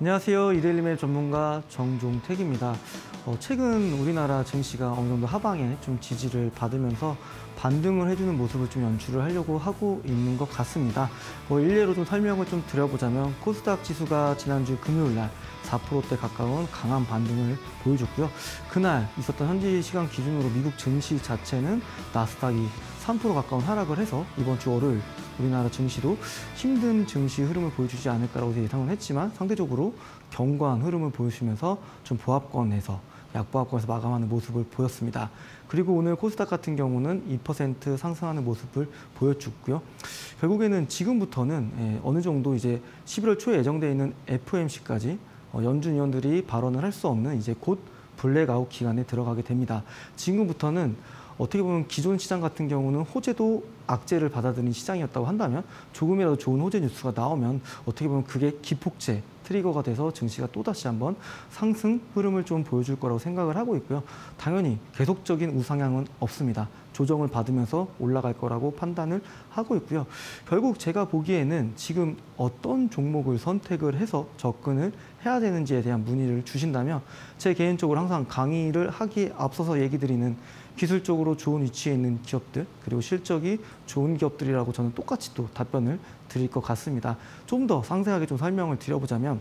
안녕하세요. 이데일리의 전문가 정종택입니다. 어, 최근 우리나라 증시가 어느 정도 하방에 좀 지지를 받으면서 반등을 해주는 모습을 좀 연출을 하려고 하고 있는 것 같습니다. 뭐 일례로 좀 설명을 좀 드려보자면 코스닥 지수가 지난주 금요일 날 4%대 가까운 강한 반등을 보여줬고요. 그날 있었던 현지 시간 기준으로 미국 증시 자체는 나스닥이 3% 가까운 하락을 해서 이번 주 월요일 우리나라 증시도 힘든 증시 흐름을 보여주지 않을까라고 예상을 했지만 상대적으로 견고한 흐름을 보여주면서 좀 보합권에서 약보합권에서 마감하는 모습을 보였습니다. 그리고 오늘 코스닥 같은 경우는 2% 상승하는 모습을 보여줬고요. 결국에는 지금부터는 예, 어느 정도 이제 11월 초에 예정되어 있는 FOMC까지 어, 연준 위원들이 발언을 할 수 없는 이제 곧 블랙아웃 기간에 들어가게 됩니다. 지금부터는 어떻게 보면 기존 시장 같은 경우는 호재도 악재를 받아들인 시장이었다고 한다면 조금이라도 좋은 호재 뉴스가 나오면 어떻게 보면 그게 기폭제 트리거가 돼서 증시가 또다시 한번 상승 흐름을 좀 보여줄 거라고 생각을 하고 있고요. 당연히 계속적인 우상향은 없습니다. 조정을 받으면서 올라갈 거라고 판단을 하고 있고요. 결국 제가 보기에는 지금 어떤 종목을 선택을 해서 접근을 해야 되는지에 대한 문의를 주신다면 제 개인적으로 항상 강의를 하기에 앞서서 얘기 드리는 기술적으로 좋은 위치에 있는 기업들 그리고 실적이 좋은 기업들이라고 저는 똑같이 또 답변을 드릴 것 같습니다. 좀 더 상세하게 좀 설명을 드려보자면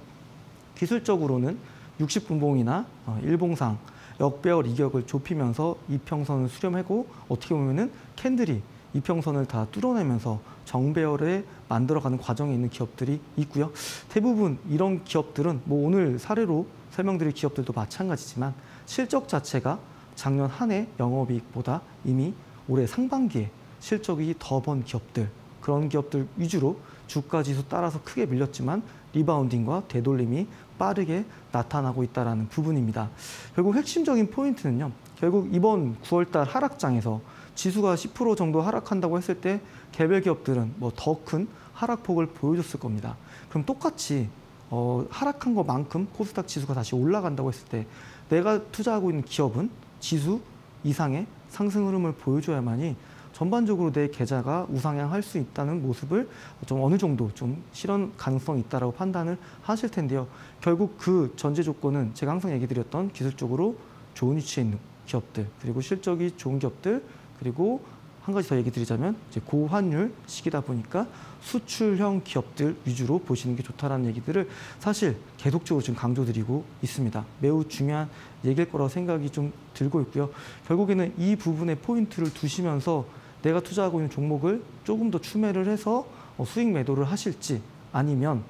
기술적으로는 60분봉이나 어, 일봉상 역배열 이격을 좁히면서 이평선을 수렴하고 어떻게 보면은 캔들이 이평선을 다 뚫어내면서 정배열에 만들어가는 과정에 있는 기업들이 있고요. 대부분 이런 기업들은 뭐 오늘 사례로 설명드릴 기업들도 마찬가지지만 실적 자체가 작년 한 해 영업이익보다 이미 올해 상반기에 실적이 더 번 기업들 그런 기업들 위주로 주가 지수 따라서 크게 밀렸지만 리바운딩과 되돌림이 빠르게 나타나고 있다는 부분입니다. 결국 핵심적인 포인트는요. 결국 이번 9월달 하락장에서 지수가 10% 정도 하락한다고 했을 때 개별 기업들은 뭐 더 큰 하락폭을 보여줬을 겁니다. 그럼 똑같이 어, 하락한 것만큼 코스닥 지수가 다시 올라간다고 했을 때 내가 투자하고 있는 기업은 지수 이상의 상승 흐름을 보여줘야만이 전반적으로 내 계좌가 우상향할 수 있다는 모습을 좀 어느 정도 좀 실현 가능성이 있다라고 판단을 하실 텐데요. 결국 그 전제 조건은 제가 항상 얘기 드렸던 기술적으로 좋은 위치에 있는 기업들 그리고 실적이 좋은 기업들 그리고 한 가지 더 얘기 드리자면 이제 고환율 시기다 보니까 수출형 기업들 위주로 보시는 게 좋다라는 얘기들을 사실 계속적으로 지금 강조드리고 있습니다. 매우 중요한 얘기일 거라고 생각이 좀 들고 있고요. 결국에는 이 부분에 포인트를 두시면서 내가 투자하고 있는 종목을 조금 더 추매를 해서 어, 수익 매도를 하실지 아니면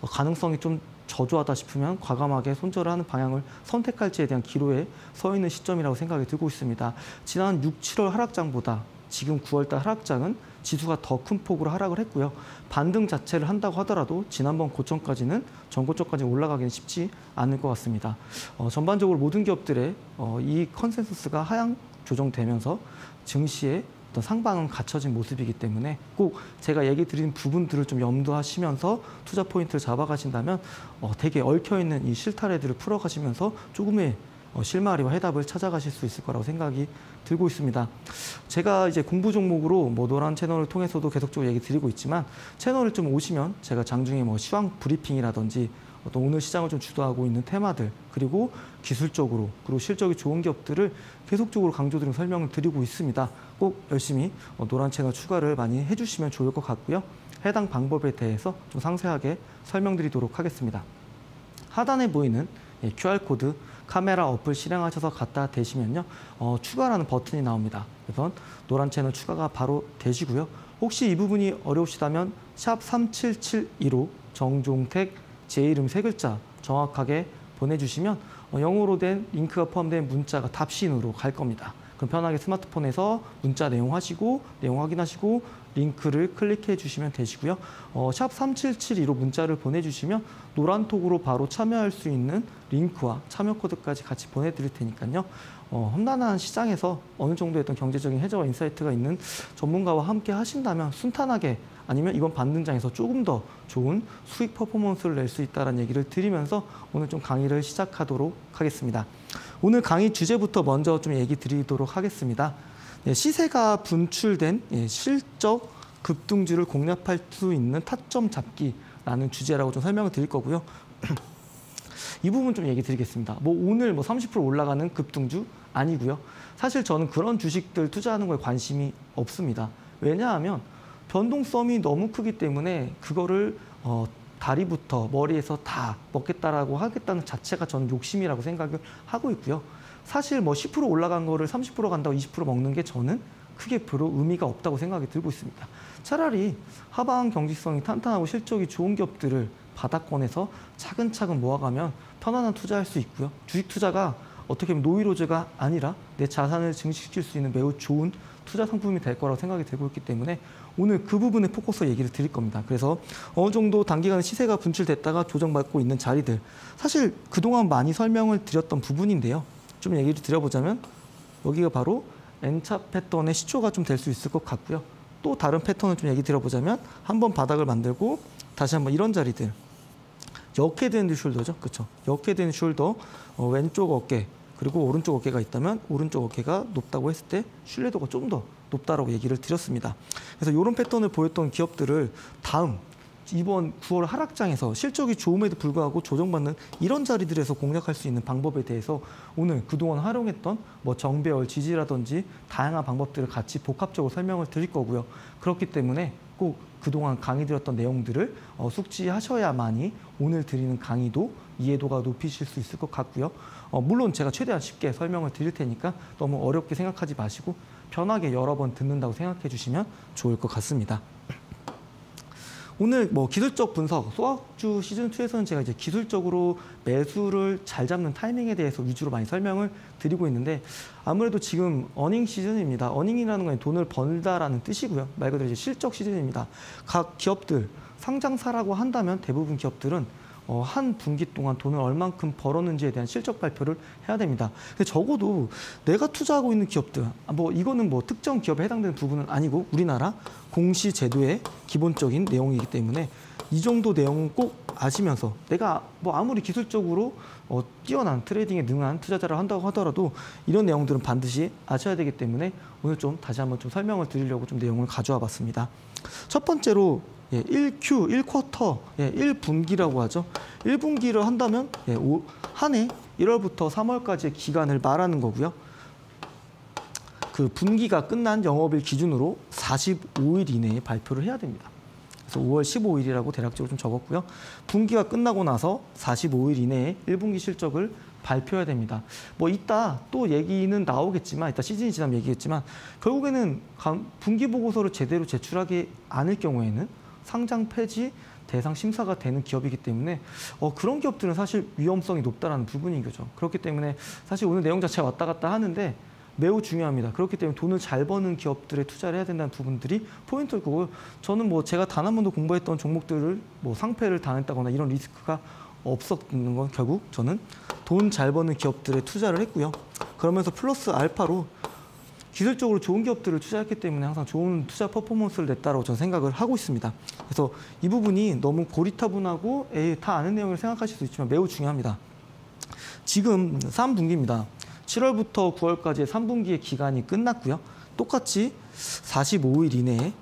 어, 가능성이 좀 저조하다 싶으면 과감하게 손절을 하는 방향을 선택할지에 대한 기로에 서 있는 시점이라고 생각이 들고 있습니다. 지난 6, 7월 하락장보다 지금 9월달 하락장은 지수가 더 큰 폭으로 하락을 했고요. 반등 자체를 한다고 하더라도 지난번 고점까지는 전고점까지 올라가기는 쉽지 않을 것 같습니다. 어, 전반적으로 모든 기업들의 어, 이 컨센서스가 하향 조정되면서 증시에 어떤 상방은 갖춰진 모습이기 때문에 꼭 제가 얘기 드린 부분들을 좀 염두하시면서 투자 포인트를 잡아가신다면 어, 되게 얽혀있는 이 실타래들을 풀어가시면서 조금의 어, 실마리와 해답을 찾아가실 수 있을 거라고 생각이 들고 있습니다. 제가 이제 공부 종목으로 뭐 노란 채널을 통해서도 계속적으로 얘기 드리고 있지만 채널을 좀 오시면 제가 장중에 뭐 시황 브리핑이라든지 어떤 오늘 시장을 좀 주도하고 있는 테마들 그리고 기술적으로 그리고 실적이 좋은 기업들을 계속적으로 강조드리는 설명을 드리고 있습니다. 꼭 열심히 어, 노란 채널 추가를 많이 해주시면 좋을 것 같고요. 해당 방법에 대해서 좀 상세하게 설명드리도록 하겠습니다. 하단에 보이는 QR코드 카메라 어플 실행하셔서 갖다 대시면요. 어, 추가라는 버튼이 나옵니다. 그래서 노란 채널 추가가 바로 되시고요. 혹시 이 부분이 어려우시다면 샵 3772로 정종택 제 이름 세 글자 정확하게 보내주시면 어, 영어로 된 링크가 포함된 문자가 답신으로 갈 겁니다. 그럼 편하게 스마트폰에서 문자 내용 하시고 내용 확인하시고 링크를 클릭해 주시면 되시고요. 어, 샵 3772로 문자를 보내주시면 노란톡으로 바로 참여할 수 있는 링크와 참여 코드까지 같이 보내드릴 테니까요. 어, 험난한 시장에서 어느 정도의 어떤 경제적인 해자와 insight가 있는 전문가와 함께 하신다면 순탄하게 아니면 이번 반등장에서 조금 더 좋은 수익 퍼포먼스를 낼 수 있다는 얘기를 드리면서 오늘 좀 강의를 시작하도록 하겠습니다. 오늘 강의 주제부터 먼저 좀 얘기 드리도록 하겠습니다. 예, 시세가 분출된 예, 실적 급등주를 공략할 수 있는 타점 잡기 라는 주제라고 좀 설명을 드릴 거고요. 이 부분 좀 얘기 드리겠습니다. 뭐 오늘 뭐 30% 올라가는 급등주 아니고요. 사실 저는 그런 주식들 투자하는 거에 관심이 없습니다. 왜냐하면 변동성이 너무 크기 때문에 그거를 어, 다리부터 머리에서 다 먹겠다라고 하겠다는 자체가 저는 욕심이라고 생각을 하고 있고요. 사실 뭐 10% 올라간 거를 30% 간다고 20% 먹는 게 저는 크게 별로 의미가 없다고 생각이 들고 있습니다. 차라리 하방 경직성이 탄탄하고 실적이 좋은 기업들을 바닥권에서 차근차근 모아가면 편안한 투자할 수 있고요. 주식 투자가 어떻게 보면 노이로제가 아니라 내 자산을 증식시킬 수 있는 매우 좋은 투자 상품이 될 거라고 생각이 되고 있기 때문에 오늘 그 부분에 포커스 얘기를 드릴 겁니다. 그래서 어느 정도 단기간 시세가 분출됐다가 조정받고 있는 자리들 사실 그동안 많이 설명을 드렸던 부분인데요. 좀 얘기를 드려보자면 여기가 바로 N자 패턴의 시초가 좀 될 수 있을 것 같고요. 또 다른 패턴을 좀 얘기 드려보자면 한 번 바닥을 만들고 다시 한번 이런 자리들 역head and shoulder죠. 그렇죠. 역head and shoulder 어, 왼쪽 어깨 그리고 오른쪽 어깨가 있다면 오른쪽 어깨가 높다고 했을 때 신뢰도가 좀 더 높다라고 얘기를 드렸습니다. 그래서 이런 패턴을 보였던 기업들을 다음 이번 9월 하락장에서 실적이 좋음에도 불구하고 조정받는 이런 자리들에서 공략할 수 있는 방법에 대해서 오늘 그동안 활용했던 뭐 정배열 지지라든지 다양한 방법들을 같이 복합적으로 설명을 드릴 거고요. 그렇기 때문에 꼭 그동안 강의 드렸던 내용들을 어, 숙지하셔야만이 오늘 드리는 강의도 이해도가 높이실 수 있을 것 같고요. 어, 물론 제가 최대한 쉽게 설명을 드릴 테니까 너무 어렵게 생각하지 마시고 편하게 여러 번 듣는다고 생각해 주시면 좋을 것 같습니다. 오늘 뭐 기술적 분석, 소학주 시즌 2에서는 제가 이제 기술적으로 매수를 잘 잡는 타이밍에 대해서 위주로 많이 설명을 드리고 있는데 아무래도 지금 어닝 시즌입니다. 어닝이라는 건 돈을 벌다라는 뜻이고요. 말 그대로 이제 실적 시즌입니다. 각 기업들 상장사라고 한다면 대부분 기업들은 어, 한 분기 동안 돈을 얼만큼 벌었는지에 대한 실적 발표를 해야 됩니다. 근데 적어도 내가 투자하고 있는 기업들, 아, 뭐 이거는 뭐 특정 기업에 해당되는 부분은 아니고 우리나라 공시 제도의 기본적인 내용이기 때문에 이 정도 내용은 꼭 아시면서 내가 뭐 아무리 기술적으로 어, 뛰어난 트레이딩에 능한 투자자를 한다고 하더라도 이런 내용들은 반드시 아셔야 되기 때문에 오늘 좀 다시 한번 좀 설명을 드리려고 좀 내용을 가져와 봤습니다. 첫 번째로 예, 1Q, 1쿼터, 예, 1분기라고 하죠. 1분기를 한다면 예, 한 해 1월부터 3월까지의 기간을 말하는 거고요. 그 분기가 끝난 영업일 기준으로 45일 이내에 발표를 해야 됩니다. 그래서 5월 15일이라고 대략적으로 좀 적었고요. 분기가 끝나고 나서 45일 이내에 1분기 실적을 발표해야 됩니다. 뭐 이따 또 얘기는 나오겠지만 이따 시즌이 지나면 얘기했지만 결국에는 분기 보고서를 제대로 제출하지 않을 경우에는 상장 폐지 대상 심사가 되는 기업이기 때문에 어, 그런 기업들은 사실 위험성이 높다는 부분인 거죠. 그렇기 때문에 사실 오늘 내용 자체가 왔다 갔다 하는데 매우 중요합니다. 그렇기 때문에 돈을 잘 버는 기업들에 투자를 해야 된다는 부분들이 포인트일 거고 저는 뭐 제가 단 한 번도 공부했던 종목들을 뭐 상패를 당했다거나 이런 리스크가 없었는 건 결국 저는 돈 잘 버는 기업들에 투자를 했고요. 그러면서 플러스 알파로 기술적으로 좋은 기업들을 투자했기 때문에 항상 좋은 투자 퍼포먼스를 냈다고 저는 생각을 하고 있습니다. 그래서 이 부분이 너무 고리타분하고 에이, 다 아는 내용을 생각하실 수 있지만 매우 중요합니다. 지금 3분기입니다. 7월부터 9월까지의 3분기의 기간이 끝났고요. 똑같이 45일 이내에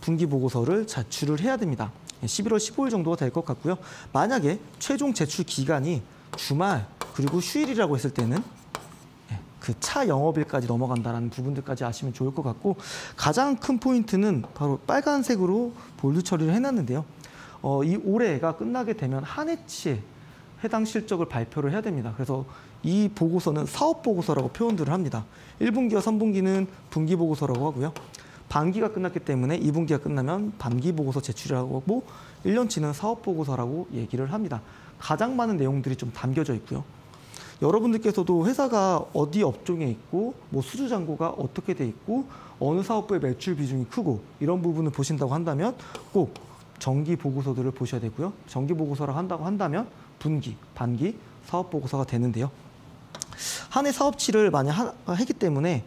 분기 보고서를 제출을 해야 됩니다. 11월 15일 정도가 될 것 같고요. 만약에 최종 제출 기간이 주말 그리고 휴일이라고 했을 때는 그 차 영업일까지 넘어간다는 부분들까지 아시면 좋을 것 같고 가장 큰 포인트는 바로 빨간색으로 볼드 처리를 해놨는데요. 어, 이 올해가 끝나게 되면 한 해치에 해당 실적을 발표를 해야 됩니다. 그래서 이 보고서는 사업 보고서라고 표현들을 합니다. 1분기와 3분기는 분기 보고서라고 하고요. 반기가 끝났기 때문에 2분기가 끝나면 반기 보고서 제출이라고 하고 1년치는 사업 보고서라고 얘기를 합니다. 가장 많은 내용들이 좀 담겨져 있고요. 여러분들께서도 회사가 어디 업종에 있고 뭐 수주 잔고가 어떻게 돼 있고 어느 사업부의 매출 비중이 크고 이런 부분을 보신다고 한다면 꼭 정기 보고서들을 보셔야 되고요. 정기 보고서를 한다고 한다면 분기, 반기 사업 보고서가 되는데요. 한 해 사업치를 많이 하, 했기 때문에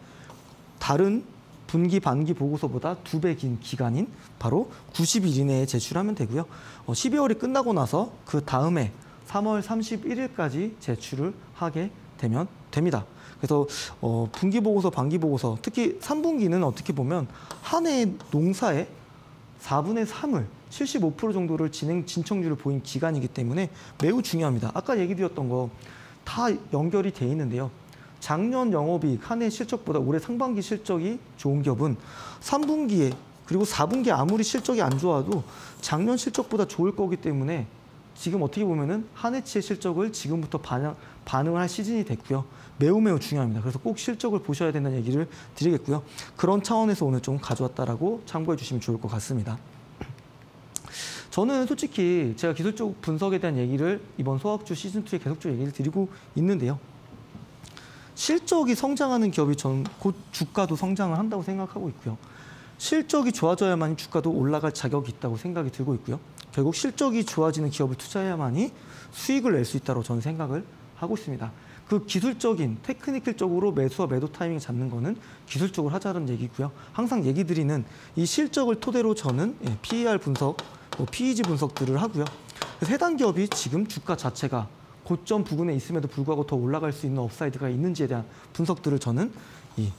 다른 분기, 반기 보고서보다 두 배 긴 기간인 바로 90일 이내에 제출하면 되고요. 어, 12월이 끝나고 나서 그 다음에 3월 31일까지 제출을 하게 되면 됩니다. 그래서 어, 분기 보고서, 반기 보고서, 특히 3분기는 어떻게 보면 한해 농사의 4분의 3을 75% 정도를 진행 진척률을 보인 기간이기 때문에 매우 중요합니다. 아까 얘기 드렸던 거 다 연결이 돼 있는데요. 작년 영업이익 한 해 실적보다 올해 상반기 실적이 좋은 기업은 3분기에 그리고 4분기에 아무리 실적이 안 좋아도 작년 실적보다 좋을 거기 때문에 지금 어떻게 보면은 한 해치의 실적을 지금부터 반영, 반응을 할 시즌이 됐고요. 매우 매우 중요합니다. 그래서 꼭 실적을 보셔야 된다는 얘기를 드리겠고요. 그런 차원에서 오늘 좀 가져왔다라고 참고해 주시면 좋을 것 같습니다. 저는 솔직히 제가 기술적 분석에 대한 얘기를 이번 소학주 시즌2에 계속적으로 얘기를 드리고 있는데요. 실적이 성장하는 기업이 저는 곧 주가도 성장을 한다고 생각하고 있고요. 실적이 좋아져야만 주가도 올라갈 자격이 있다고 생각이 들고 있고요. 결국 실적이 좋아지는 기업을 투자해야만이 수익을 낼 수 있다고 저는 생각을 하고 있습니다. 그 기술적인 테크니컬적으로 매수와 매도 타이밍 잡는 거는 기술적으로 하자는 얘기고요. 항상 얘기 드리는 이 실적을 토대로 저는 예, PER 분석, 뭐 PEG 분석들을 하고요. 해당 기업이 지금 주가 자체가 고점 부근에 있음에도 불구하고 더 올라갈 수 있는 upside가 있는지에 대한 분석들을 저는 이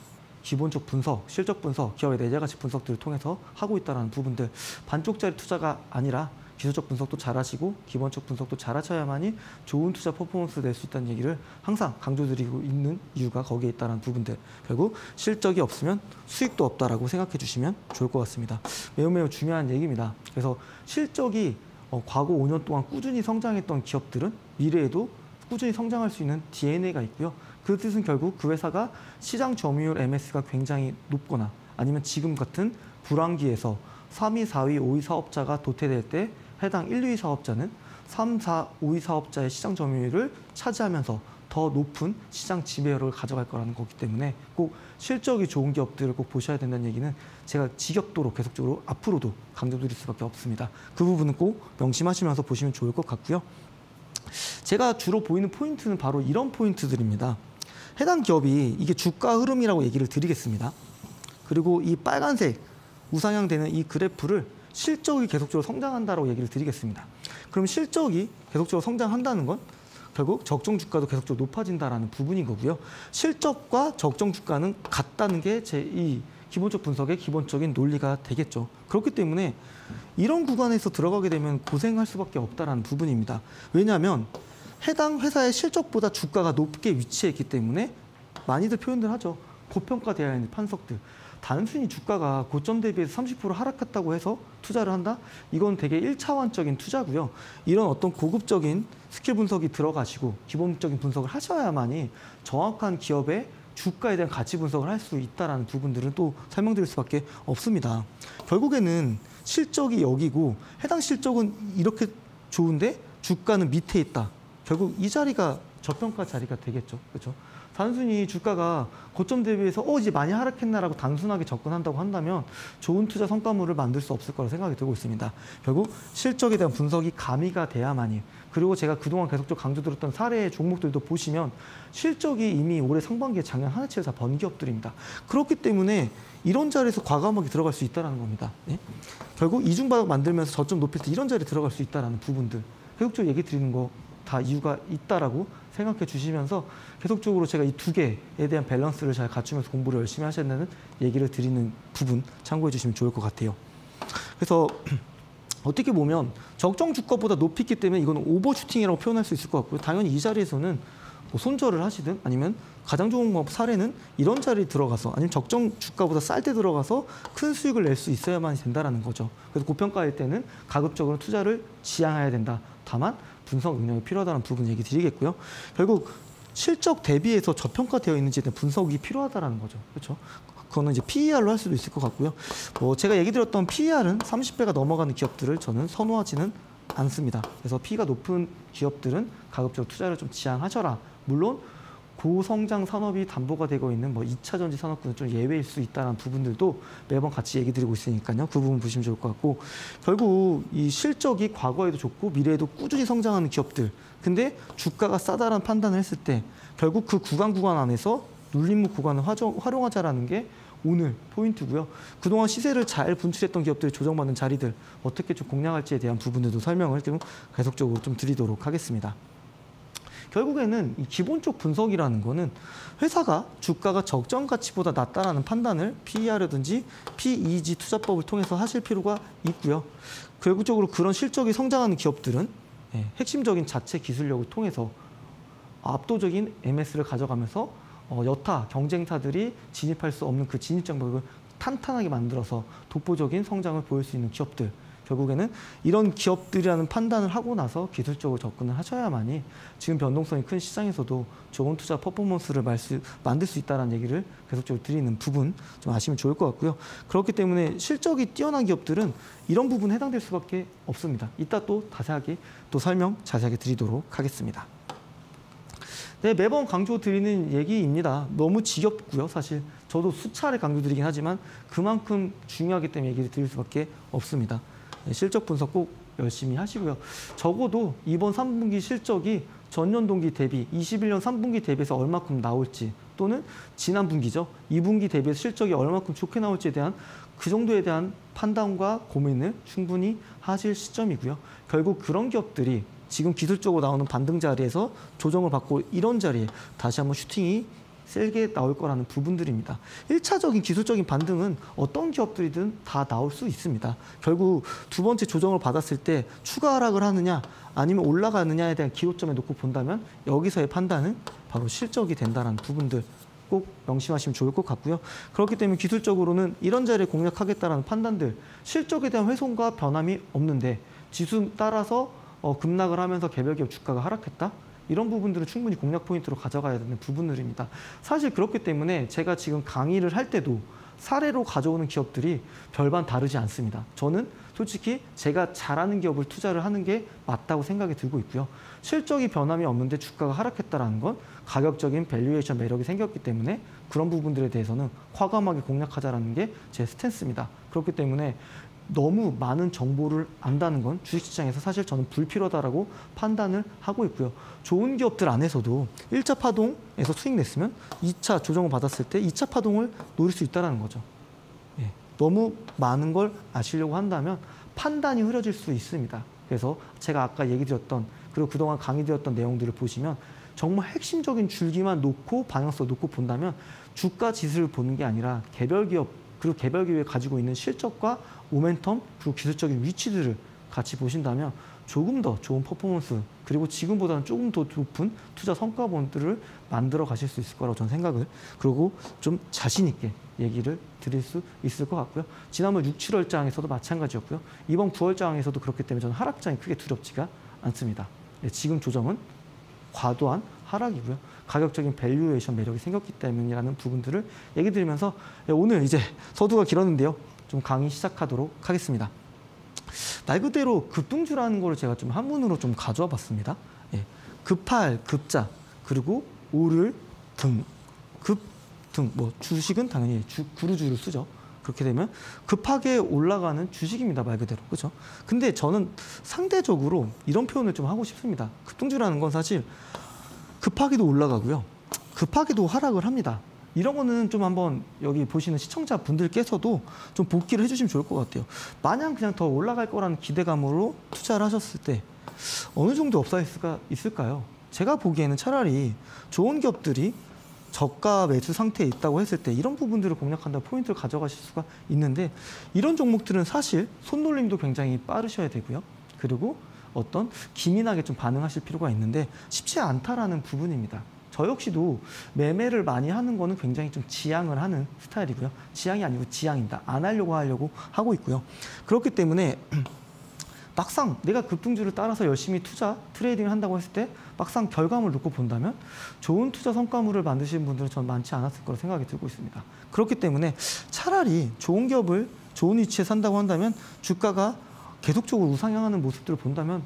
기본적 분석, 실적 분석, 기업의 내재 가치 분석들을 통해서 하고 있다는 부분들 반쪽짜리 투자가 아니라 기술적 분석도 잘하시고 기본적 분석도 잘하셔야만이 좋은 투자 퍼포먼스를 낼수 있다는 얘기를 항상 강조드리고 있는 이유가 거기에 있다는 부분들 결국 실적이 없으면 수익도 없다라고 생각해 주시면 좋을 것 같습니다. 매우 매우 중요한 얘기입니다. 그래서 실적이 어, 과거 5년 동안 꾸준히 성장했던 기업들은 미래에도 꾸준히 성장할 수 있는 DNA가 있고요. 그 뜻은 결국 그 회사가 시장 점유율 MS가 굉장히 높거나 아니면 지금 같은 불황기에서 3위, 4위, 5위 사업자가 도태될 때 해당 1, 2위 사업자는 3, 4, 5위 사업자의 시장 점유율을 차지하면서 더 높은 시장 지배율을 가져갈 거라는 거기 때문에 꼭 실적이 좋은 기업들을 꼭 보셔야 된다는 얘기는 제가 지겹도록 계속적으로 앞으로도 강조드릴 수밖에 없습니다. 그 부분은 꼭 명심하시면서 보시면 좋을 것 같고요. 제가 주로 보이는 포인트는 바로 이런 포인트들입니다. 해당 기업이 이게 주가 흐름이라고 얘기를 드리겠습니다. 그리고 이 빨간색 우상향 되는 이 그래프를 실적이 계속적으로 성장한다고 얘기를 드리겠습니다. 그럼 실적이 계속적으로 성장한다는 건 결국 적정 주가도 계속적으로 높아진다라는 부분인 거고요. 실적과 적정 주가는 같다는 게 제 이 기본적 분석의 기본적인 논리가 되겠죠. 그렇기 때문에 이런 구간에서 들어가게 되면 고생할 수밖에 없다라는 부분입니다. 왜냐하면 해당 회사의 실적보다 주가가 높게 위치해 있기 때문에 많이들 표현들 하죠. 고평가되어야 하는 판석들. 단순히 주가가 고점 대비해서 30% 하락했다고 해서 투자를 한다? 이건 되게 일차원적인 투자고요. 이런 어떤 고급적인 스킬 분석이 들어가시고 기본적인 분석을 하셔야만이 정확한 기업의 주가에 대한 가치 분석을 할 수 있다는 부분들은 또 설명드릴 수밖에 없습니다. 결국에는 실적이 여기고 해당 실적은 이렇게 좋은데 주가는 밑에 있다. 결국 이 자리가 저평가 자리가 되겠죠. 그렇죠? 단순히 주가가 고점 대비해서 어 이제 많이 하락했나라고 단순하게 접근한다고 한다면 좋은 투자 성과물을 만들 수 없을 거라 생각이 들고 있습니다. 결국 실적에 대한 분석이 가미가 돼야만이 그리고 제가 그동안 계속 강조드렸던 사례 종목들도 보시면 실적이 이미 올해 상반기에 작년 하나치에서 번 기업들입니다. 그렇기 때문에 이런 자리에서 과감하게 들어갈 수 있다는 겁니다. 예? 결국 이중바닥 만들면서 저점 높일 때 이런 자리에 들어갈 수 있다는 부분들 계속적으로 얘기 드리는 거 다 이유가 있다라고 생각해 주시면서 계속적으로 제가 이 두 개에 대한 밸런스를 잘 갖추면서 공부를 열심히 되는 얘기를 드리는 부분 참고해 주시면 좋을 것 같아요. 그래서 어떻게 보면 적정 주가보다 높이기 때문에 이거는 오버슈팅이라고 표현할 수 있을 것 같고요. 당연히 이 자리에서는 뭐 손절을 하시든 아니면 가장 좋은 법 사례는 이런 자리에 들어가서 아니면 적정 주가보다 쌀 때 들어가서 큰 수익을 낼 수 있어야만 된다라는 거죠. 그래서 고평가일 때는 가급적으로 투자를 지양해야 된다. 다만 분석 능력이 필요하다는 부분 얘기 드리겠고요. 결국 실적 대비해서 저평가되어 있는지에 대한 분석이 필요하다는 거죠. 그렇죠? 그거는 이제 PER로 할 수도 있을 것 같고요. 뭐 제가 얘기 드렸던 PER은 30배가 넘어가는 기업들을 저는 선호하지는 않습니다. 그래서 P가 높은 기업들은 가급적 투자를 좀 지양하셔라. 물론 고성장 산업이 담보가 되고 있는 뭐 2차 전지 산업군은 좀 예외일 수 있다는 부분들도 매번 같이 얘기 드리고 있으니까요. 그 부분 보시면 좋을 것 같고 결국 이 실적이 과거에도 좋고 미래에도 꾸준히 성장하는 기업들 근데 주가가 싸다라는 판단을 했을 때 결국 그 구간 구간 안에서 눌림목 구간을 활용하자라는 게 오늘 포인트고요. 그동안 시세를 잘 분출했던 기업들이 조정받는 자리들 어떻게 좀 공략할지에 대한 부분들도 설명을 좀 계속적으로 좀 드리도록 하겠습니다. 결국에는 이 기본적 분석이라는 거는 회사가 주가가 적정 가치보다 낮다라는 판단을 PER이든지 PEG 투자법을 통해서 하실 필요가 있고요. 결국적으로 그런 실적이 성장하는 기업들은 예, 핵심적인 자체 기술력을 통해서 압도적인 MS를 가져가면서 어, 여타 경쟁사들이 진입할 수 없는 그 진입 장벽을 탄탄하게 만들어서 독보적인 성장을 보일 수 있는 기업들 결국에는 이런 기업들이라는 판단을 하고 나서 기술적으로 접근을 하셔야만이 지금 변동성이 큰 시장에서도 좋은 투자 퍼포먼스를 말수, 만들 수 있다는 얘기를 계속적으로 드리는 부분 좀 아시면 좋을 것 같고요. 그렇기 때문에 실적이 뛰어난 기업들은 이런 부분에 해당될 수밖에 없습니다. 이따 또 자세하게 또 설명 자세하게 드리도록 하겠습니다. 네, 매번 강조 드리는 얘기입니다. 너무 지겹고요, 사실. 저도 수차례 강조 드리긴 하지만 그만큼 중요하기 때문에 얘기를 드릴 수밖에 없습니다. 네, 실적 분석 꼭 열심히 하시고요. 적어도 이번 3분기 실적이 전년 동기 대비 21년 3분기 대비해서 얼마큼 나올지 또는 지난 분기죠. 2분기 대비해서 실적이 얼마큼 좋게 나올지에 대한 그 정도에 대한 판단과 고민을 충분히 하실 시점이고요. 결국 그런 기업들이 지금 기술적으로 나오는 반등 자리에서 조정을 받고 이런 자리에 다시 한번 슈팅이 세게 나올 거라는 부분들입니다. 1차적인 기술적인 반등은 어떤 기업들이든 다 나올 수 있습니다. 결국 두 번째 조정을 받았을 때 추가 하락을 하느냐 아니면 올라가느냐에 대한 기호점에 놓고 본다면 여기서의 판단은 바로 실적이 된다는 부분들 꼭 명심하시면 좋을 것 같고요. 그렇기 때문에 기술적으로는 이런 자리를 공략하겠다는 판단들 실적에 대한 훼손과 변함이 없는데 지수 따라서 어, 급락을 하면서 개별 기업 주가가 하락했다? 이런 부분들은 충분히 공략 포인트로 가져가야 되는 부분들입니다. 사실 그렇기 때문에 제가 지금 강의를 할 때도 사례로 가져오는 기업들이 별반 다르지 않습니다. 저는 솔직히 제가 잘하는 기업을 투자를 하는 게 맞다고 생각이 들고 있고요. 실적이 변함이 없는데 주가가 하락했다는 건 가격적인 valuation 매력이 생겼기 때문에 그런 부분들에 대해서는 과감하게 공략하자라는 게 제 스탠스입니다. 그렇기 때문에 너무 많은 정보를 안다는 건 주식시장에서 사실 저는 불필요하다라고 판단을 하고 있고요. 좋은 기업들 안에서도 1차 파동에서 수익 냈으면 2차 조정을 받았을 때 2차 파동을 노릴 수 있다는 거죠. 예, 너무 많은 걸 아시려고 한다면 판단이 흐려질 수 있습니다. 그래서 제가 아까 얘기 드렸던 그리고 그동안 강의 드렸던 내용들을 보시면 정말 핵심적인 줄기만 놓고 방향성 놓고 본다면 주가 지수를 보는 게 아니라 개별 기업 그리고 개별 기업이 가지고 있는 실적과 모멘텀 그리고 기술적인 위치들을 같이 보신다면 조금 더 좋은 퍼포먼스 그리고 지금보다는 조금 더 높은 투자 성과본들을 만들어 가실 수 있을 거라고 저는 생각을 그리고 좀 자신 있게 얘기를 드릴 수 있을 것 같고요. 지난번 6, 7월장에서도 마찬가지였고요. 이번 9월장에서도 그렇기 때문에 저는 하락장이 크게 두렵지가 않습니다. 네, 지금 조정은 과도한 하락이고요. 가격적인 valuation 매력이 생겼기 때문이라는 부분들을 얘기 드리면서 네, 오늘 이제 서두가 길었는데요. 좀 강의 시작하도록 하겠습니다. 말 그대로 급등주라는 걸 제가 좀 한문으로 좀 가져와 봤습니다. 예. 급할, 급자, 그리고 오를, 등, 급, 등, 뭐 주식은 당연히 주, 구루주를 쓰죠. 그렇게 되면 급하게 올라가는 주식입니다. 말 그대로. 그죠? 근데 저는 상대적으로 이런 표현을 좀 하고 싶습니다. 급등주라는 건 사실 급하게도 올라가고요. 급하게도 하락을 합니다. 이런 거는 좀 한번 여기 보시는 시청자분들께서도 좀 복기를 해주시면 좋을 것 같아요. 마냥 그냥 더 올라갈 거라는 기대감으로 투자를 하셨을 때 어느 정도 upside가 있을까요? 제가 보기에는 차라리 좋은 기업들이 저가 매수 상태에 있다고 했을 때 이런 부분들을 공략한다 포인트를 가져가실 수가 있는데 이런 종목들은 사실 손놀림도 굉장히 빠르셔야 되고요. 그리고 어떤 기민하게 좀 반응하실 필요가 있는데 쉽지 않다라는 부분입니다. 저 역시도 매매를 많이 하는 거는 굉장히 좀 지양을 하는 스타일이고요. 지향이 아니고 지양입니다. 안 하려고 하려고 하고 있고요. 그렇기 때문에 막상 내가 급등주를 따라서 열심히 투자, 트레이딩을 한다고 했을 때 막상 결과물 놓고 본다면 좋은 투자 성과물을 만드시는 분들은 전 많지 않았을 거라 생각이 들고 있습니다. 그렇기 때문에 차라리 좋은 기업을 좋은 위치에 산다고 한다면 주가가 계속적으로 우상향하는 모습들을 본다면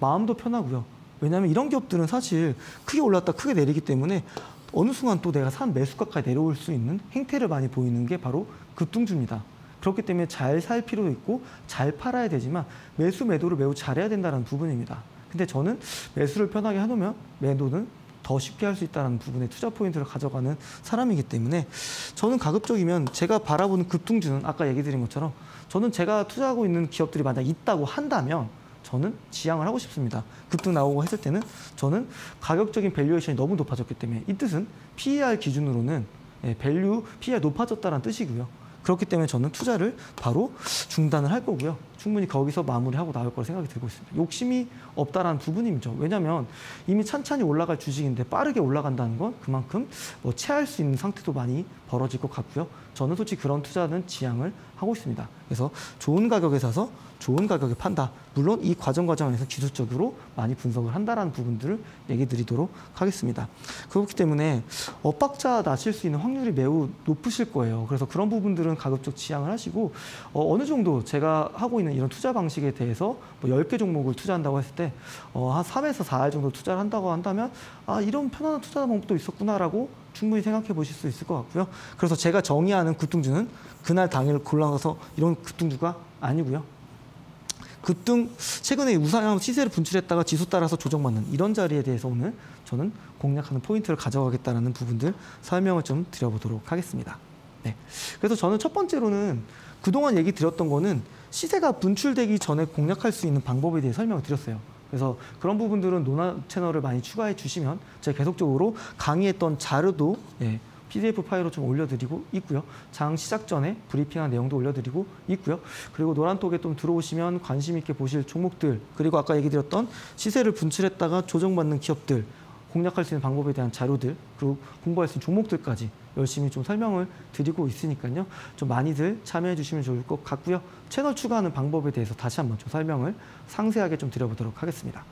마음도 편하고요. 왜냐하면 이런 기업들은 사실 크게 올랐다 크게 내리기 때문에 어느 순간 또 내가 산 매수가까지 내려올 수 있는 행태를 많이 보이는 게 바로 급등주입니다. 그렇기 때문에 잘 살 필요도 있고 잘 팔아야 되지만 매수 매도를 매우 잘해야 된다는 부분입니다. 근데 저는 매수를 편하게 해놓으면 매도는 더 쉽게 할 수 있다는 부분에 투자 포인트를 가져가는 사람이기 때문에 저는 가급적이면 제가 바라보는 급등주는 아까 얘기 드린 것처럼 저는 제가 투자하고 있는 기업들이 만약 있다고 한다면 저는 지양을 하고 싶습니다. 급등 나오고 했을 때는 저는 가격적인 valuation이 너무 높아졌기 때문에 이 뜻은 PER 기준으로는 예, value PER 높아졌다는 뜻이고요. 그렇기 때문에 저는 투자를 바로 중단을 할 거고요. 충분히 거기서 마무리하고 나올 거라 생각이 들고 있습니다. 욕심이 없다라는 부분이죠. 왜냐하면 이미 찬찬히 올라갈 주식인데 빠르게 올라간다는 건 그만큼 뭐 체할 수 있는 상태도 많이 벌어질 것 같고요. 저는 솔직히 그런 투자는 지양을 하고 있습니다. 그래서 좋은 가격에 사서 좋은 가격에 판다. 물론 이 과정 과정에서 기술적으로 많이 분석을 한다라는 부분들을 얘기 드리도록 하겠습니다. 그렇기 때문에 엇박자 나실 수 있는 확률이 매우 높으실 거예요. 그래서 그런 부분들은 가급적 지향을 하시고 어, 느 정도 제가 하고 있는 이런 투자 방식에 대해서 뭐 10개 종목을 투자한다고 했을 때 어, 한 3에서 4알 정도 투자를 한다고 한다면 아 이런 편안한 투자 방법도 있었구나라고 충분히 생각해 보실 수 있을 것 같고요. 그래서 제가 정의하는 급등주는 그날 당일 골라서 이런 급등주가 아니고요. 급등 최근에 우상향 시세를 분출했다가 지수 따라서 조정받는 이런 자리에 대해서 오늘 저는 공략하는 포인트를 가져가겠다는 부분들 설명을 좀 드려보도록 하겠습니다. 네. 그래서 저는 첫 번째로는 그동안 얘기 드렸던 거는 시세가 분출되기 전에 공략할 수 있는 방법에 대해 설명을 드렸어요. 그래서 그런 부분들은 논화 채널을 많이 추가해 주시면 제가 계속적으로 강의했던 자료도 예, PDF 파일로 좀 올려드리고 있고요. 장 시작 전에 브리핑한 내용도 올려드리고 있고요. 그리고 노란톡에 좀 들어오시면 관심 있게 보실 종목들 그리고 아까 얘기 드렸던 시세를 분출했다가 조정받는 기업들 공략할 수 있는 방법에 대한 자료들 그리고 공부할 수 있는 종목들까지 열심히 좀 설명을 드리고 있으니까요. 좀 많이들 참여해 주시면 좋을 것 같고요. 채널 추가하는 방법에 대해서 다시 한번 좀 설명을 상세하게 좀 드려보도록 하겠습니다.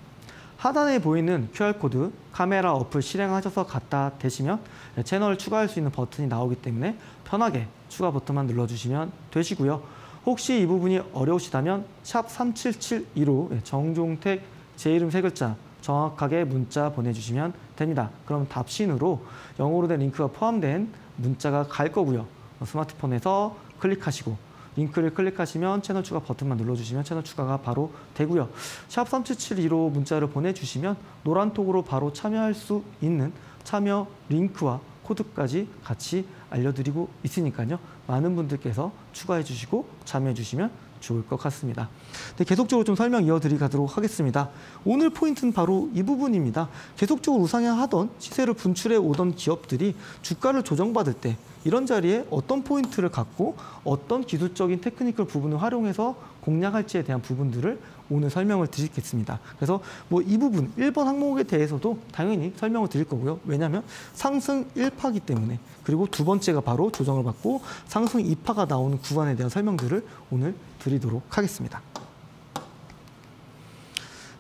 하단에 보이는 QR코드 카메라 어플 실행하셔서 갖다 대시면 채널 추가할 수 있는 버튼이 나오기 때문에 편하게 추가 버튼만 눌러주시면 되시고요. 혹시 이 부분이 어려우시다면 샵 3772로 정종택 제 이름 세 글자 정확하게 문자 보내주시면 됩니다. 그럼 답신으로 영어로 된 링크가 포함된 문자가 갈 거고요. 스마트폰에서 클릭하시고 링크를 클릭하시면 채널 추가 버튼만 눌러주시면 채널 추가가 바로 되고요. 샵 3772로 문자를 보내주시면 노란톡으로 바로 참여할 수 있는 참여 링크와 코드까지 같이 알려드리고 있으니까요. 많은 분들께서 추가해 주시고 참여해 주시면 좋을 것 같습니다. 네, 계속적으로 좀 설명 이어드리도록 하겠습니다. 오늘 포인트는 바로 이 부분입니다. 계속적으로 우상향하던 시세를 분출해 오던 기업들이 주가를 조정받을 때 이런 자리에 어떤 포인트를 갖고 어떤 기술적인 technical 부분을 활용해서 공략할지에 대한 부분들을 오늘 설명을 드리겠습니다. 그래서 뭐 이 부분 1번 항목에 대해서도 당연히 설명을 드릴 거고요. 왜냐하면 상승 1파기 때문에 그리고 두 번째가 바로 조정을 받고 상승 2파가 나오는 구간에 대한 설명들을 오늘 드리도록 하겠습니다.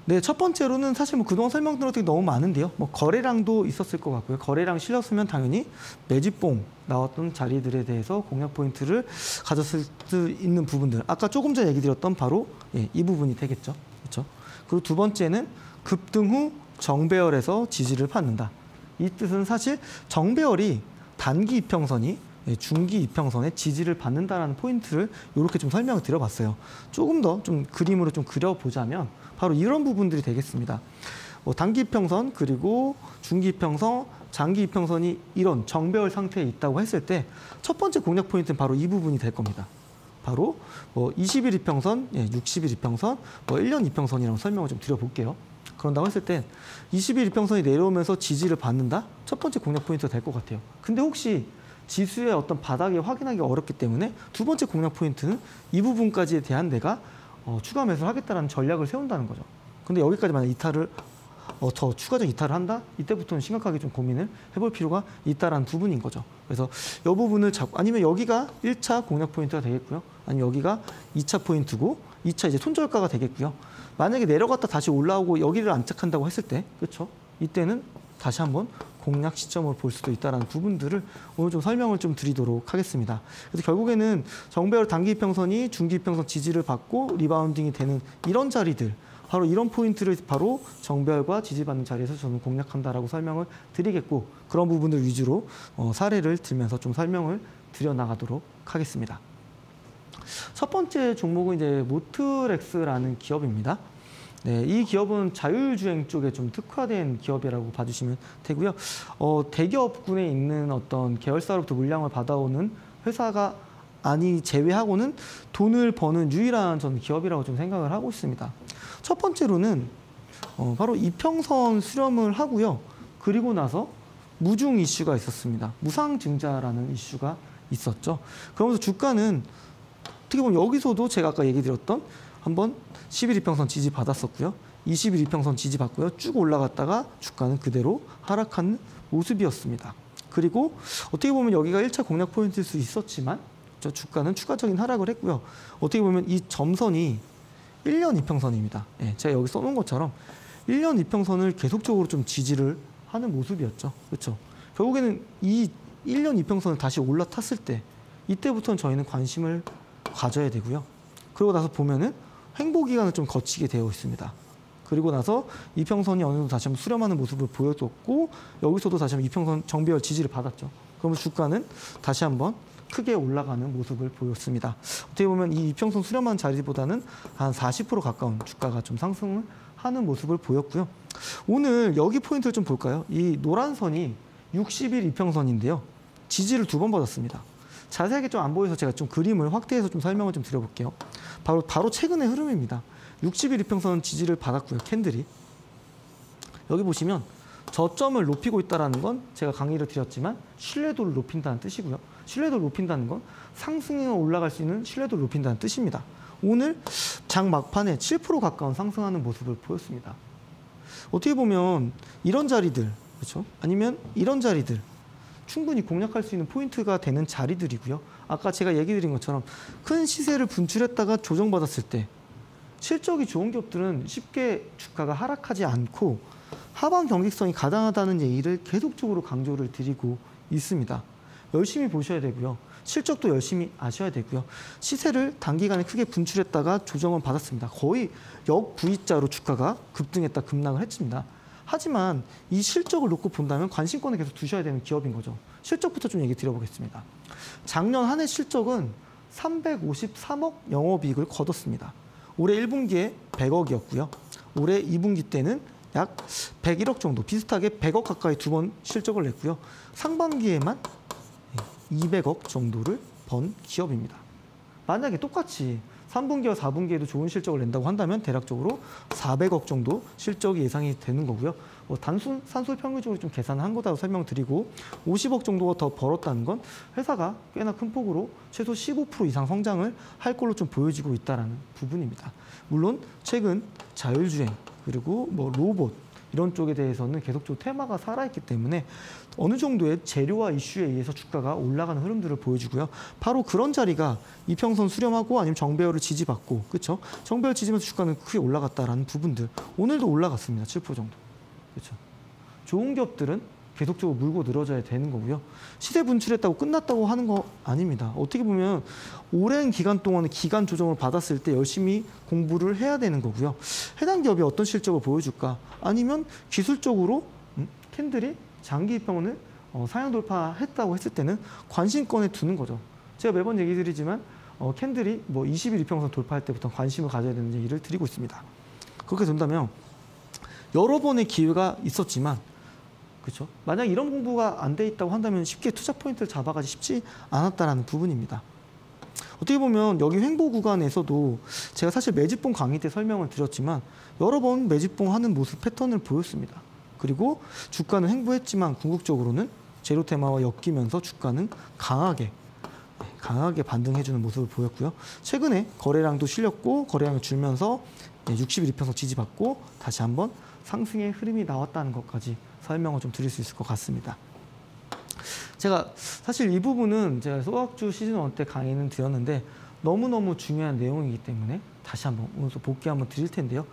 네, 첫 번째로는 사실 뭐 그동안 설명드린 것들이 너무 많은데요. 뭐 거래량도 있었을 것 같고요. 거래량 실렸으면 당연히 매집봉 나왔던 자리들에 대해서 공략 포인트를 가졌을 수 있는 부분들. 아까 조금 전에 얘기 드렸던 바로 예, 이 부분이 되겠죠. 그렇죠? 그리고 두 번째는 급등 후 정배열에서 지지를 받는다. 이 뜻은 사실 정배열이 단기 이평선이 예, 중기 이평선의 지지를 받는다라는 포인트를 이렇게 좀 설명을 드려봤어요. 조금 더 좀 그림으로 좀 그려보자면 바로 이런 부분들이 되겠습니다. 뭐 단기 이평선 그리고 중기 이평선, 장기 이평선이 이런 정배열 상태에 있다고 했을 때 첫 번째 공략 포인트는 바로 이 부분이 될 겁니다. 바로 뭐 20일 이평선, 예, 60일 이평선, 뭐 1년 이평선이라고 설명을 좀 드려볼게요. 그런다고 했을 때 20일 이평선이 내려오면서 지지를 받는다? 첫 번째 공략 포인트가 될 것 같아요. 근데 혹시 지수의 어떤 바닥이 확인하기 어렵기 때문에 두 번째 공략 포인트는 이 부분까지에 대한 내가 어, 추가 매수를 하겠다는 전략을 세운다는 거죠. 근데 여기까지 만약 이탈을 어, 더 추가적 이탈을 한다? 이때부터는 심각하게 좀 고민을 해볼 필요가 있다라는 부분인 거죠. 그래서 이 부분을 잡고 아니면 여기가 1차 공략 포인트가 되겠고요. 아니면 여기가 2차 포인트고 2차 이제 손절가가 되겠고요. 만약에 내려갔다 다시 올라오고 여기를 안착한다고 했을 때 그렇죠? 이때는 다시 한번 공략 시점을 볼 수도 있다는 부분들을 오늘 좀 설명을 좀 드리도록 하겠습니다. 그래서 결국에는 정배열 단기 이평선이 중기 이평선 지지를 받고 rebounding이 되는 이런 자리들 바로 이런 포인트를 바로 정배열과 지지받는 자리에서 저는 공략한다라고 설명을 드리겠고 그런 부분들 위주로 어, 사례를 들면서 좀 설명을 드려 나가도록 하겠습니다. 첫 번째 종목은 이제 모트렉스라는 기업입니다. 네, 이 기업은 자율주행 쪽에 좀 특화된 기업이라고 봐주시면 되고요. 어, 대기업군에 있는 어떤 계열사로부터 물량을 받아오는 회사가 아니 제외하고는 돈을 버는 유일한 전 기업이라고 좀 생각을 하고 있습니다. 첫 번째로는 어, 바로 이평선 수렴을 하고요. 그리고 나서 무중 이슈가 있었습니다. 무상증자라는 이슈가 있었죠. 그러면서 주가는 어떻게 보면 여기서도 제가 아까 얘기 드렸던 한번 11 이평선 지지 받았었고요. 21 이평선 지지 받고요. 쭉 올라갔다가 주가는 그대로 하락하는 모습이었습니다. 그리고 어떻게 보면 여기가 1차 공략 포인트일 수 있었지만 저 주가는 추가적인 하락을 했고요. 어떻게 보면 이 점선이 1년 이평선입니다. 예, 제가 여기 써놓은 것처럼 1년 이평선을 계속적으로 좀 지지를 하는 모습이었죠. 그렇죠. 결국에는 이 1년 이평선을 다시 올라탔을 때 이때부터는 저희는 관심을 가져야 되고요. 그러고 나서 보면은 횡보 기간을 좀 거치게 되어 있습니다. 그리고 나서 이평선이 어느 정도 다시 한번 수렴하는 모습을 보여줬고 여기서도 다시 한번 이평선 정비열 지지를 받았죠. 그러면 주가는 다시 한번 크게 올라가는 모습을 보였습니다. 어떻게 보면 이 이평선 수렴한 자리보다는 한 40% 가까운 주가가 좀 상승을 하는 모습을 보였고요. 오늘 여기 포인트를 좀 볼까요? 이 노란 선이 60일 이평선인데요. 지지를 두 번 받았습니다. 자세하게 좀 안 보여서 제가 좀 그림을 확대해서 좀 설명을 좀 드려볼게요. 바로 바로 최근의 흐름입니다. 60일 이평선 지지를 받았고요. 캔들이 여기 보시면 저점을 높이고 있다는 건 제가 강의를 드렸지만 신뢰도를 높인다는 뜻이고요. 신뢰도를 높인다는 건 상승에 올라갈 수 있는 신뢰도를 높인다는 뜻입니다. 오늘 장 막판에 7% 가까운 상승하는 모습을 보였습니다. 어떻게 보면 이런 자리들, 그렇죠? 아니면 이런 자리들 충분히 공략할 수 있는 포인트가 되는 자리들이고요. 아까 제가 얘기 드린 것처럼 큰 시세를 분출했다가 조정받았을 때 실적이 좋은 기업들은 쉽게 주가가 하락하지 않고 하방 경직성이 가당하다는 얘기를 계속적으로 강조를 드리고 있습니다. 열심히 보셔야 되고요. 실적도 열심히 아셔야 되고요. 시세를 단기간에 크게 분출했다가 조정을 받았습니다. 거의 역V자로 주가가 급등했다 급락을 했습니다. 하지만 이 실적을 놓고 본다면 관심권을 계속 두셔야 되는 기업인 거죠. 실적부터 좀 얘기 드려보겠습니다. 작년 한 해 실적은 353억 영업이익을 거뒀습니다. 올해 1분기에 100억이었고요. 올해 2분기 때는 약 101억 정도 비슷하게 100억 가까이 두 번 실적을 냈고요. 상반기에만 200억 정도를 번 기업입니다. 만약에 똑같이 3분기와 4분기에도 좋은 실적을 낸다고 한다면 대략적으로 400억 정도 실적이 예상이 되는 거고요. 뭐 단순 산술 평균적으로 좀 계산한 거다고 설명드리고 50억 정도가 더 벌었다는 건 회사가 꽤나 큰 폭으로 최소 15% 이상 성장을 할 걸로 좀 보여지고 있다는 부분입니다. 물론 최근 자율주행 그리고 뭐 로봇 이런 쪽에 대해서는 계속적으로 테마가 살아있기 때문에 어느 정도의 재료와 이슈에 의해서 주가가 올라가는 흐름들을 보여주고요. 바로 그런 자리가 이평선 수렴하고 아니면 정배열을 지지받고 그렇죠? 정배열 지지면서 주가는 크게 올라갔다라는 부분들 오늘도 올라갔습니다. 7% 정도. 그렇죠? 좋은 기업들은 계속적으로 물고 늘어져야 되는 거고요. 시세 분출했다고 끝났다고 하는 거 아닙니다. 어떻게 보면 오랜 기간 동안 기간 조정을 받았을 때 열심히 공부를 해야 되는 거고요. 해당 기업이 어떤 실적을 보여줄까? 아니면 기술적으로 음, 캔들이 장기 입평을 어, 상향 돌파했다고 했을 때는 관심권에 두는 거죠. 제가 매번 얘기 드리지만 어, 캔들이 뭐 20일 이평선 돌파할 때부터 관심을 가져야 되는 얘기를 드리고 있습니다. 그렇게 된다면 여러 번의 기회가 있었지만 그렇죠? 만약 이런 공부가 안 돼 있다고 한다면 쉽게 투자 포인트를 잡아가기 쉽지 않았다라는 부분입니다. 어떻게 보면 여기 횡보 구간에서도 제가 사실 매집봉 강의 때 설명을 드렸지만 여러 번 매집봉 하는 모습 패턴을 보였습니다. 그리고 주가는 횡보했지만 궁극적으로는 제로 테마와 엮이면서 주가는 강하게 강하게 반등해주는 모습을 보였고요. 최근에 거래량도 실렸고 거래량을 줄면서 61이평선 지지받고 다시 한번 상승의 흐름이 나왔다는 것까지 설명을 좀 드릴 수 있을 것 같습니다. 제가 사실 이 부분은 제가 소학주 시즌 1 때 강의는 드렸는데 너무너무 중요한 내용이기 때문에 다시 한번 오늘 복귀 한번 드릴 텐데요.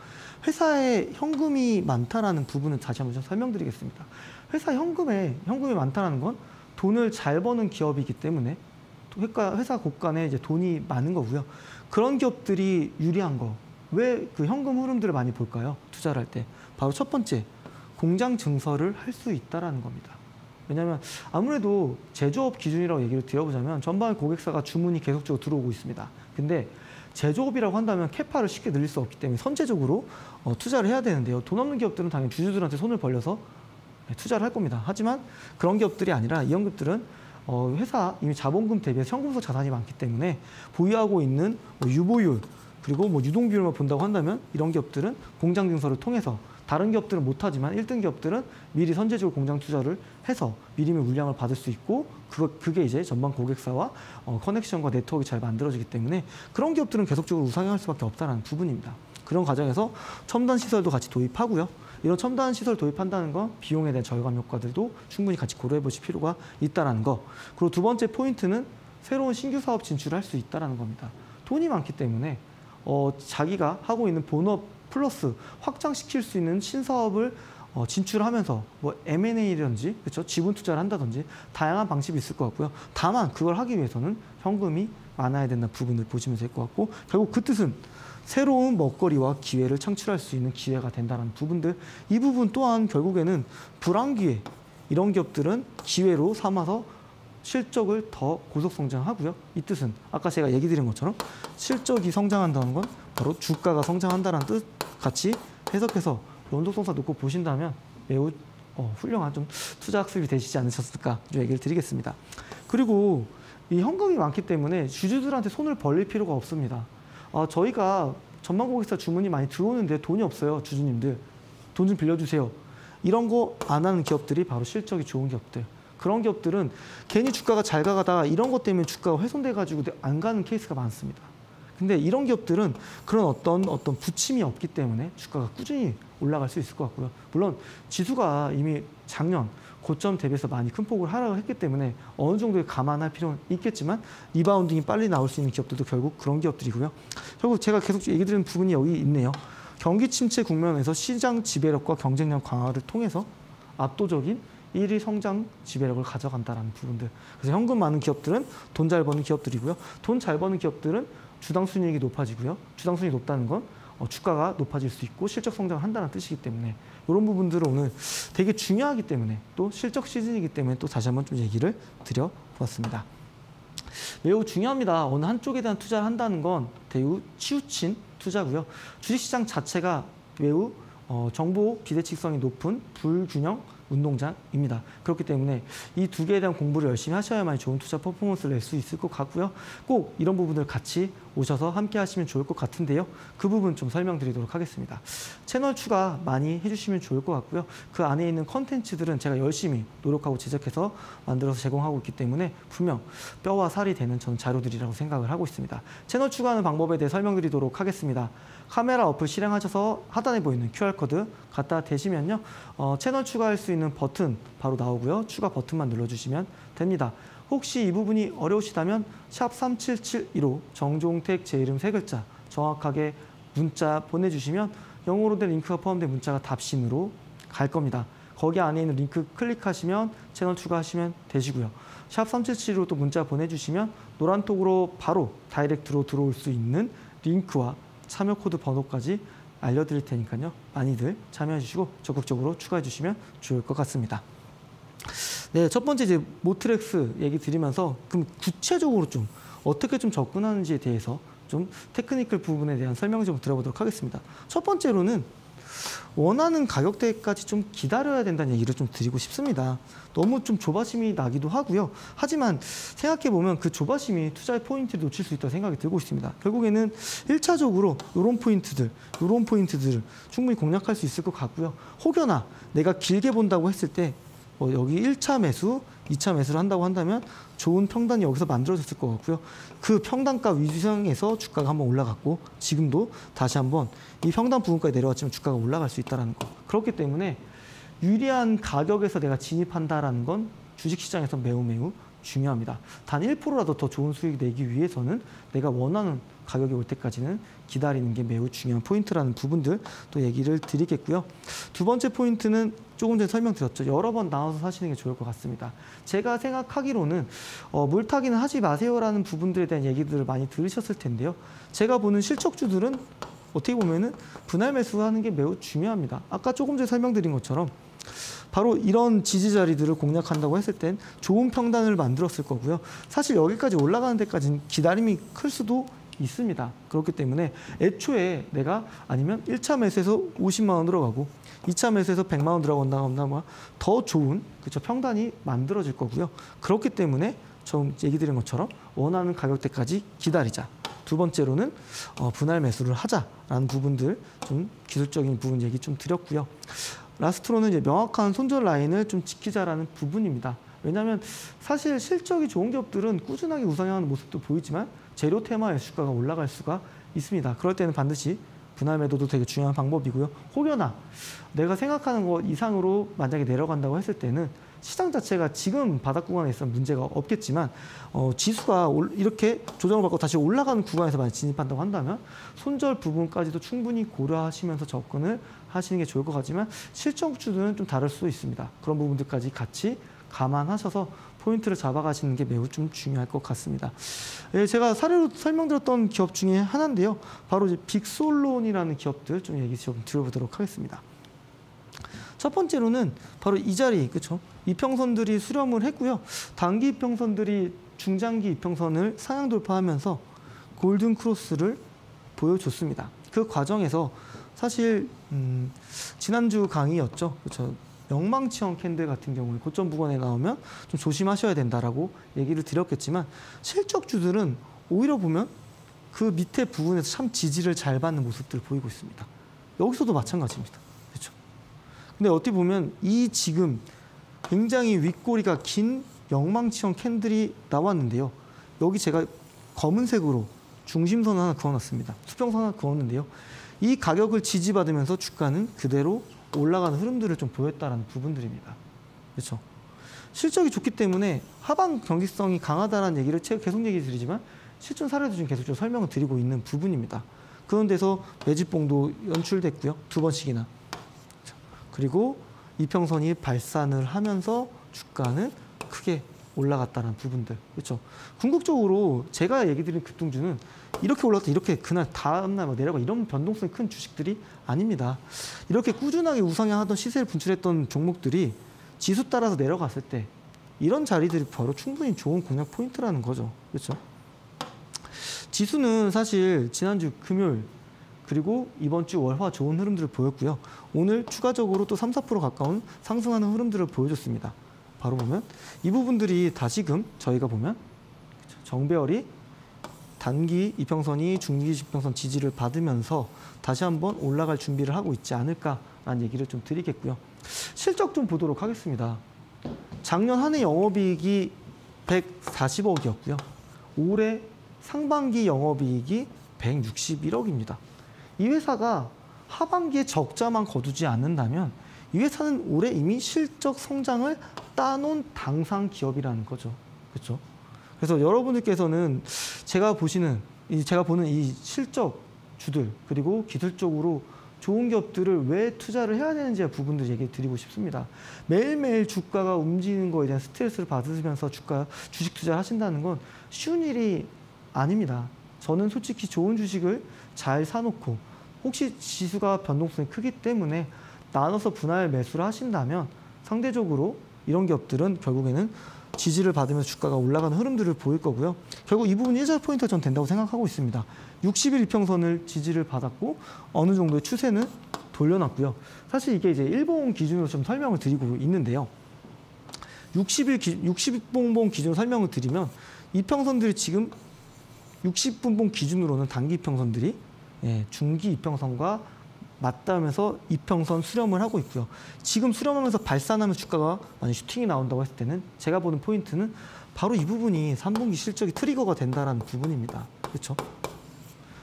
회사에 현금이 많다라는 부분은 다시 한번 좀 설명드리겠습니다. 회사 현금에 현금이 많다라는 건 돈을 잘 버는 기업이기 때문에 회사, 회사 곳간에 이제 돈이 많은 거고요. 그런 기업들이 유리한 거. 왜 그 현금 흐름들을 많이 볼까요? 투자를 할 때. 바로 첫 번째, 공장 증설을 할 수 있다라는 겁니다. 왜냐하면 아무래도 제조업 기준이라고 얘기를 드려보자면 전방 고객사가 주문이 계속적으로 들어오고 있습니다. 근데 제조업이라고 한다면 캐파를 쉽게 늘릴 수 없기 때문에 선제적으로 어, 투자를 해야 되는데요. 돈 없는 기업들은 당연히 주주들한테 손을 벌려서 네, 투자를 할 겁니다. 하지만 그런 기업들이 아니라 이런 기업들은 어, 회사 이미 자본금 대비해서 현금성 자산이 많기 때문에 보유하고 있는 뭐 유보율 그리고 뭐 유동 비율만 본다고 한다면 이런 기업들은 공장 증설을 통해서 다른 기업들은 못하지만 1등 기업들은 미리 선제적으로 공장 투자를 해서 미리미 물량을 받을 수 있고 그거, 그게 이제 전방 고객사와 어, 커넥션과 네트워크가 잘 만들어지기 때문에 그런 기업들은 계속적으로 우상향할 수밖에 없다는 부분입니다. 그런 과정에서 첨단 시설도 같이 도입하고요. 이런 첨단 시설 도입한다는 건 비용에 대한 절감 효과들도 충분히 같이 고려해 보실 필요가 있다는 거. 그리고 두 번째 포인트는 새로운 신규 사업 진출을 할 수 있다는 겁니다. 돈이 많기 때문에 어, 자기가 하고 있는 본업 플러스 확장시킬 수 있는 신사업을 어, 진출하면서 뭐 M&A라든지 그렇죠 지분 투자를 한다든지 다양한 방식이 있을 것 같고요. 다만 그걸 하기 위해서는 현금이 많아야 된다는 부분을 보시면 될 것 같고 결국 그 뜻은 새로운 먹거리와 기회를 창출할 수 있는 기회가 된다는 부분들 이 부분 또한 결국에는 불황기회 이런 기업들은 기회로 삼아서 실적을 더 고속 성장하고요. 이 뜻은 아까 제가 얘기 드린 것처럼 실적이 성장한다는 건 바로 주가가 성장한다는 뜻 같이 해석해서 연속성사 놓고 보신다면 매우 어, 훌륭한 좀 투자 학습이 되시지 않으셨을까 좀 얘기를 드리겠습니다. 그리고 이 현금이 많기 때문에 주주들한테 손을 벌릴 필요가 없습니다. 아, 저희가 전망 고객사 주문이 많이 들어오는데 돈이 없어요, 주주님들. 돈 좀 빌려주세요. 이런 거 안 하는 기업들이 바로 실적이 좋은 기업들. 그런 기업들은 괜히 주가가 잘 가다가 이런 것 때문에 주가가 훼손돼 가지고 안 가는 케이스가 많습니다. 근데 이런 기업들은 그런 어떤 어떤 부침이 없기 때문에 주가가 꾸준히 올라갈 수 있을 것 같고요. 물론 지수가 이미 작년 고점 대비해서 많이 큰 폭을 하락을 했기 때문에 어느 정도의 감안할 필요는 있겠지만 rebounding이 빨리 나올 수 있는 기업들도 결국 그런 기업들이고요. 결국 제가 계속 얘기 드리는 부분이 여기 있네요. 경기 침체 국면에서 시장 지배력과 경쟁력 강화를 통해서 압도적인 1위 성장 지배력을 가져간다는 부분들. 그래서 현금 많은 기업들은 돈 잘 버는 기업들이고요. 돈 잘 버는 기업들은 주당 순이익이 높아지고요. 주당 순이익이 높다는 건 어, 주가가 높아질 수 있고 실적 성장을 한다는 뜻이기 때문에 이런 부분들은 오늘 되게 중요하기 때문에 또 실적 시즌이기 때문에 또 다시 한번 좀 얘기를 드려보았습니다. 매우 중요합니다. 어느 한쪽에 대한 투자를 한다는 건 매우 치우친 투자고요. 주식시장 자체가 매우 어, 정보 비대칭성이 높은 불균형 운동장입니다. 그렇기 때문에 이 두 개에 대한 공부를 열심히 하셔야만 좋은 투자 퍼포먼스를 낼 수 있을 것 같고요. 꼭 이런 부분을 같이 오셔서 함께 하시면 좋을 것 같은데요. 그 부분 좀 설명드리도록 하겠습니다. 채널 추가 많이 해주시면 좋을 것 같고요. 그 안에 있는 컨텐츠들은 제가 열심히 노력하고 제작해서 만들어서 제공하고 있기 때문에 분명 뼈와 살이 되는 전 자료들이라고 생각을 하고 있습니다. 채널 추가하는 방법에 대해 설명드리도록 하겠습니다. 카메라 어플 실행하셔서 하단에 보이는 QR코드 갖다 대시면요. 어, 채널 추가할 수 있는 버튼 바로 나오고요. 추가 버튼만 눌러주시면 됩니다. 혹시 이 부분이 어려우시다면 샵 3772로 정종택 제 이름 세 글자 정확하게 문자 보내주시면 영어로 된 링크가 포함된 문자가 답신으로 갈 겁니다. 거기 안에 있는 링크 클릭하시면 채널 추가하시면 되시고요. 샵 3772로 또 문자 보내주시면 노란톡으로 바로 direct로 들어올 수 있는 링크와 참여 코드 번호까지 알려드릴 테니까요. 많이들 참여해 주시고 적극적으로 추가해 주시면 좋을 것 같습니다. 네, 첫 번째 이제 모트렉스 얘기 드리면서 그럼 구체적으로 좀 어떻게 좀 접근하는지에 대해서 좀 technical 부분에 대한 설명 좀 들어보도록 하겠습니다. 첫 번째로는 원하는 가격대까지 좀 기다려야 된다는 얘기를 좀 드리고 싶습니다. 너무 좀 조바심이 나기도 하고요. 하지만 생각해 보면 그 조바심이 투자의 포인트를 놓칠 수 있다고 생각이 들고 있습니다. 결국에는 1차적으로 이런 포인트들, 이런 포인트들을 충분히 공략할 수 있을 것 같고요. 혹여나 내가 길게 본다고 했을 때 뭐 여기 1차 매수, 2차 매수를 한다고 한다면 좋은 평단이 여기서 만들어졌을 것 같고요. 그 평단가 위주상에서 주가가 한번 올라갔고 지금도 다시 한번 이 평단 부분까지 내려왔지만 주가가 올라갈 수 있다는 거. 그렇기 때문에 유리한 가격에서 내가 진입한다라는 건 주식시장에서 매우 매우 중요합니다. 단 1%라도 더 좋은 수익 내기 위해서는 내가 원하는 가격이 올 때까지는 기다리는 게 매우 중요한 포인트라는 부분들 또 얘기를 드리겠고요. 두 번째 포인트는 조금 전에 설명드렸죠. 여러 번 나와서 사시는 게 좋을 것 같습니다. 제가 생각하기로는 어, 물타기는 하지 마세요라는 부분들에 대한 얘기들을 많이 들으셨을 텐데요. 제가 보는 실적주들은 어떻게 보면은 분할 매수하는 게 매우 중요합니다. 아까 조금 전에 설명드린 것처럼 바로 이런 지지 자리들을 공략한다고 했을 땐 좋은 평단을 만들었을 거고요. 사실 여기까지 올라가는 데까지는 기다림이 클 수도 있습니다. 그렇기 때문에 애초에 내가 아니면 1차 매수에서 50만 원 들어가고 2차 매수에서 100만 원 들어간다면 더 좋은 그쵸 평단이 만들어질 거고요. 그렇기 때문에 좀 얘기 드린 것처럼 원하는 가격대까지 기다리자. 두 번째로는 어, 분할 매수를 하자라는 부분들 좀 기술적인 부분 얘기 좀 드렸고요. 라스트로는 이제 명확한 손절 라인을 좀 지키자라는 부분입니다. 왜냐하면 사실 실적이 좋은 기업들은 꾸준하게 우상향하는 모습도 보이지만 재료 테마의 주가가 올라갈 수가 있습니다. 그럴 때는 반드시 분할 매도도 되게 중요한 방법이고요. 혹여나 내가 생각하는 것 이상으로 만약에 내려간다고 했을 때는 시장 자체가 지금 바닥 구간에 있으면 문제가 없겠지만 어, 지수가 올, 이렇게 조정을 받고 다시 올라가는 구간에서 만약 진입한다고 한다면 손절 부분까지도 충분히 고려하시면서 접근을 하시는 게 좋을 것 같지만 실적주들은 좀 다를 수 있습니다. 그런 부분들까지 같이 감안하셔서 포인트를 잡아가시는 게 매우 좀 중요할 것 같습니다. 예, 제가 사례로 설명드렸던 기업 중에 하나인데요. 바로 이제 빅솔론이라는 기업들 좀 얘기 좀 드려보도록 하겠습니다. 첫 번째로는 바로 이 자리, 그렇죠? 이평선들이 수렴을 했고요. 단기 이평선들이 중장기 이평선을 상향 돌파하면서 골든 크로스를 보여줬습니다. 그 과정에서 사실 음, 지난주 강의였죠. 그렇죠. 영망치형 캔들 같은 경우에 고점 부근에 나오면 좀 조심하셔야 된다라고 얘기를 드렸겠지만 실적주들은 오히려 보면 그 밑에 부분에서 참 지지를 잘 받는 모습들을 보이고 있습니다. 여기서도 마찬가지입니다. 그렇죠. 근데 어떻게 보면 이 지금 굉장히 윗꼬리가 긴 영망치형 캔들이 나왔는데요. 여기 제가 검은색으로 중심선 하나 그어놨습니다. 수평선 하나 그었는데요. 이 가격을 지지받으면서 주가는 그대로 올라가는 흐름들을 좀 보였다는 부분들입니다. 그렇죠? 실적이 좋기 때문에 하방 경직성이 강하다는 얘기를 계속 얘기 드리지만 실전 사례도 지금 계속 좀 설명을 드리고 있는 부분입니다. 그런 데서 매집봉도 연출됐고요. 두 번씩이나. 그리고 이평선이 발산을 하면서 주가는 크게 올라갔다는 부분들. 그렇죠. 궁극적으로 제가 얘기 드린 급등주는 이렇게 올랐다 이렇게 그날 다음날 막 내려가 이런 변동성이 큰 주식들이 아닙니다. 이렇게 꾸준하게 우상향하던 시세를 분출했던 종목들이 지수 따라서 내려갔을 때 이런 자리들이 바로 충분히 좋은 공략 포인트라는 거죠. 그렇죠. 지수는 사실 지난주 금요일 그리고 이번 주 월화 좋은 흐름들을 보였고요. 오늘 추가적으로 또 3, 4% 가까운 상승하는 흐름들을 보여줬습니다. 바로 보면 이 부분들이 다시금 저희가 보면 정배열이 단기 이평선이 중기 지평선 지지를 받으면서 다시 한번 올라갈 준비를 하고 있지 않을까라는 얘기를 좀 드리겠고요. 실적 좀 보도록 하겠습니다. 작년 한 해 영업이익이 140억이었고요. 올해 상반기 영업이익이 161억입니다. 이 회사가 하반기에 적자만 거두지 않는다면 이 회사는 올해 이미 실적 성장을 따놓은 당상 기업이라는 거죠. 그렇죠? 그래서 여러분들께서는 제가 보시는 제가 보는 이 실적 주들 그리고 기술적으로 좋은 기업들을 왜 투자를 해야 되는지 부분들 얘기 드리고 싶습니다. 매일매일 주가가 움직이는 거에 대한 스트레스를 받으면서 주가 주식 투자를 하신다는 건 쉬운 일이 아닙니다. 저는 솔직히 좋은 주식을 잘 사놓고 혹시 지수가 변동성이 크기 때문에 나눠서 분할 매수를 하신다면 상대적으로 이런 기업들은 결국에는 지지를 받으면서 주가가 올라가는 흐름들을 보일 거고요. 결국 이 부분이 일자 포인트가 전 된다고 생각하고 있습니다. 60일 이평선을 지지를 받았고 어느 정도의 추세는 돌려놨고요. 사실 이게 이제 일본 기준으로 좀 설명을 드리고 있는데요. 60일 기, 60분봉 기준 설명을 드리면 이평선들이 지금 60분봉 기준으로는 단기 이평선들이 예, 중기 이평선과 맞닿으면서 이평선 수렴을 하고 있고요. 지금 수렴하면서 발산하면 주가가 만약 슈팅이 나온다고 했을 때는 제가 보는 포인트는 바로 이 부분이 3분기 실적이 트리거가 된다는 부분입니다. 그렇죠?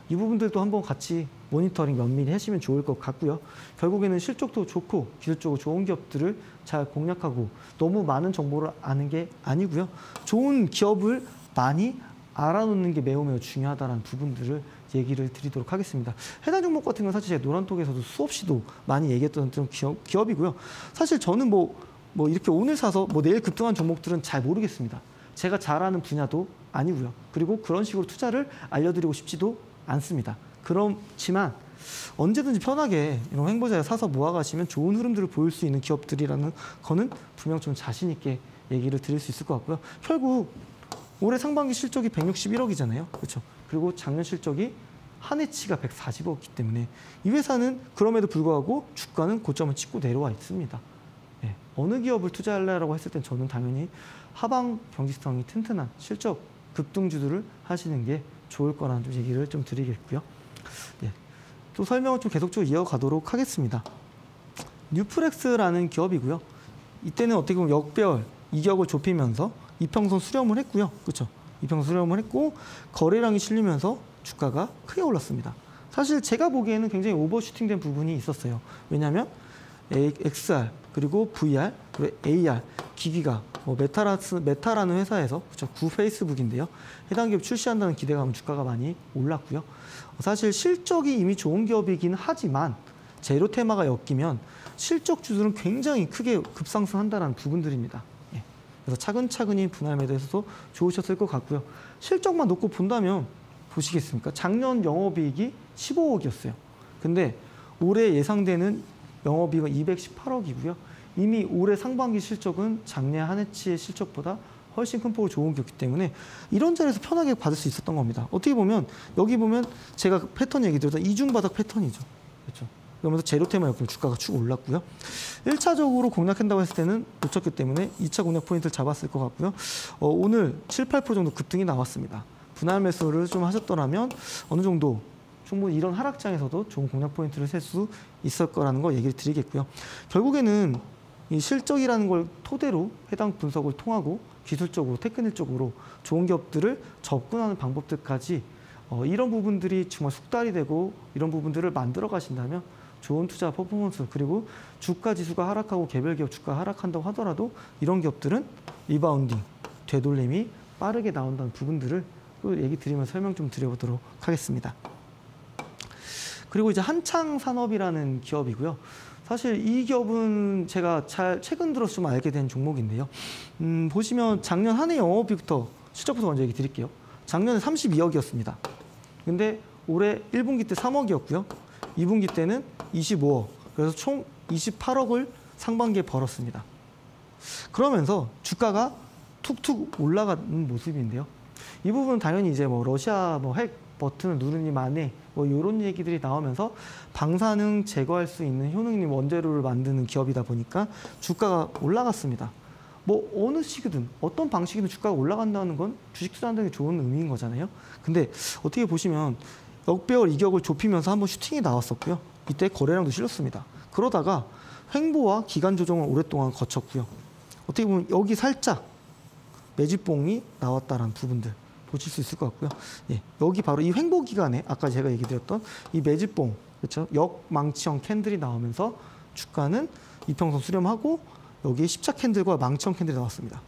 이 부분들도 한번 같이 모니터링 면밀히 하시면 좋을 것 같고요. 결국에는 실적도 좋고 기술적으로 좋은 기업들을 잘 공략하고 너무 많은 정보를 아는 게 아니고요. 좋은 기업을 많이 알아놓는 게 매우 매우 중요하다는 부분들을 얘기를 드리도록 하겠습니다. 해당 종목 같은 건 사실 제가 노란톡에서도 수없이도 많이 얘기했던 좀 기업, 기업이고요. 사실 저는 뭐, 뭐 이렇게 오늘 사서 뭐 내일 급등한 종목들은 잘 모르겠습니다. 제가 잘 아는 분야도 아니고요. 그리고 그런 식으로 투자를 알려드리고 싶지도 않습니다. 그렇지만 언제든지 편하게 이런 행보자에 사서 모아가시면 좋은 흐름들을 보일 수 있는 기업들이라는 거는 분명 좀 자신 있게 얘기를 드릴 수 있을 것 같고요. 결국 올해 상반기 실적이 161억이잖아요. 그렇죠? 그리고 작년 실적이 한 해치가 140억이기 때문에 이 회사는 그럼에도 불구하고 주가는 고점을 찍고 내려와 있습니다. 네. 어느 기업을 투자할래라고 했을 땐 저는 당연히 하방 경직성이 튼튼한 실적 급등주들을 하시는 게 좋을 거라는 좀 얘기를 좀 드리겠고요. 예. 또 설명을 좀 계속적으로 이어가도록 하겠습니다. 뉴프렉스라는 기업이고요. 이때는 어떻게 보면 역배열 이격을 좁히면서 이평선 수렴을 했고요. 그렇죠? 이평선 수렴을 했고 거래량이 실리면서 주가가 크게 올랐습니다. 사실 제가 보기에는 굉장히 overshooting된 부분이 있었어요. 왜냐하면 XR 그리고 VR 그리고 AR 기기가 뭐 메타라스 메타라는 회사에서 그렇죠 구 페이스북인데요 해당 기업 출시한다는 기대감에 주가가 많이 올랐고요 사실 실적이 이미 좋은 기업이긴 하지만 제로 테마가 엮이면 실적 주들은 굉장히 크게 급상승한다는 부분들입니다. 예. 그래서 차근차근히 분할 매도에서도 좋으셨을 것 같고요. 실적만 놓고 본다면 보시겠습니까? 작년 영업이익이 15억이었어요. 근데 올해 예상되는 영업이익은 218억이고요. 이미 올해 상반기 실적은 작년 한 해치의 실적보다 훨씬 큰 폭으로 좋은 기였기 때문에 이런 자리에서 편하게 받을 수 있었던 겁니다. 어떻게 보면 여기 보면 제가 패턴 얘기 드렸던 이중바닥 패턴이죠. 그렇죠. 그러면서 역으로 주가가 쭉 올랐고요. 1차적으로 공략한다고 했을 때는 놓쳤기 때문에 2차 공략 포인트를 잡았을 것 같고요. 어, 오늘 7, 8% 정도 급등이 나왔습니다. 분할 매수를 좀 하셨더라면 어느 정도 충분히 이런 하락장에서도 좋은 공략 포인트를 셀 수 있을 거라는 거 얘기를 드리겠고요. 결국에는 이 실적이라는 걸 토대로 해당 분석을 통하고 기술적으로 테크닉적으로 좋은 기업들을 접근하는 방법들까지 어, 이런 부분들이 정말 숙달이 되고 이런 부분들을 만들어 가신다면 좋은 투자 퍼포먼스 그리고 주가 지수가 하락하고 개별 기업 주가 하락한다고 하더라도 이런 기업들은 rebounding 되돌림이 빠르게 나온다는 부분들을 또 얘기 드리면서 설명 좀 드려보도록 하겠습니다. 그리고 이제 한창 산업이라는 기업이고요. 사실 이 기업은 제가 잘 최근 들어서 좀 알게 된 종목인데요. 음, 보시면 작년 한 해 영업이익부터 실적부터 먼저 얘기 드릴게요. 작년에 32억이었습니다. 근데 올해 1분기 때 3억이었고요. 2분기 때는 25억. 그래서 총 28억을 상반기에 벌었습니다. 그러면서 주가가 툭툭 올라가는 모습인데요. 이 부분은 당연히 이제 뭐 러시아 뭐 핵 버튼을 누르니 만에 뭐 이런 얘기들이 나오면서 방사능 제거할 수 있는 효능님 원재료를 만드는 기업이다 보니까 주가가 올라갔습니다. 뭐 어느 시기든 어떤 방식이든 주가가 올라간다는 건 주식 투자한다는 게 좋은 의미인 거잖아요. 근데 어떻게 보시면 역배열 이격을 좁히면서 한번 슈팅이 나왔었고요. 이때 거래량도 실렸습니다. 그러다가 횡보와 기간 조정을 오랫동안 거쳤고요. 어떻게 보면 여기 살짝 매집봉이 나왔다라는 부분들 보실 수 있을 것 같고요. 예, 여기 바로 이 횡보 기간에 아까 제가 얘기 드렸던 이 매집봉 그렇죠? 역망치형 candle이 나오면서 주가는 이평선 수렴하고 여기에 십자 candle과 망치형 candle이 나왔습니다.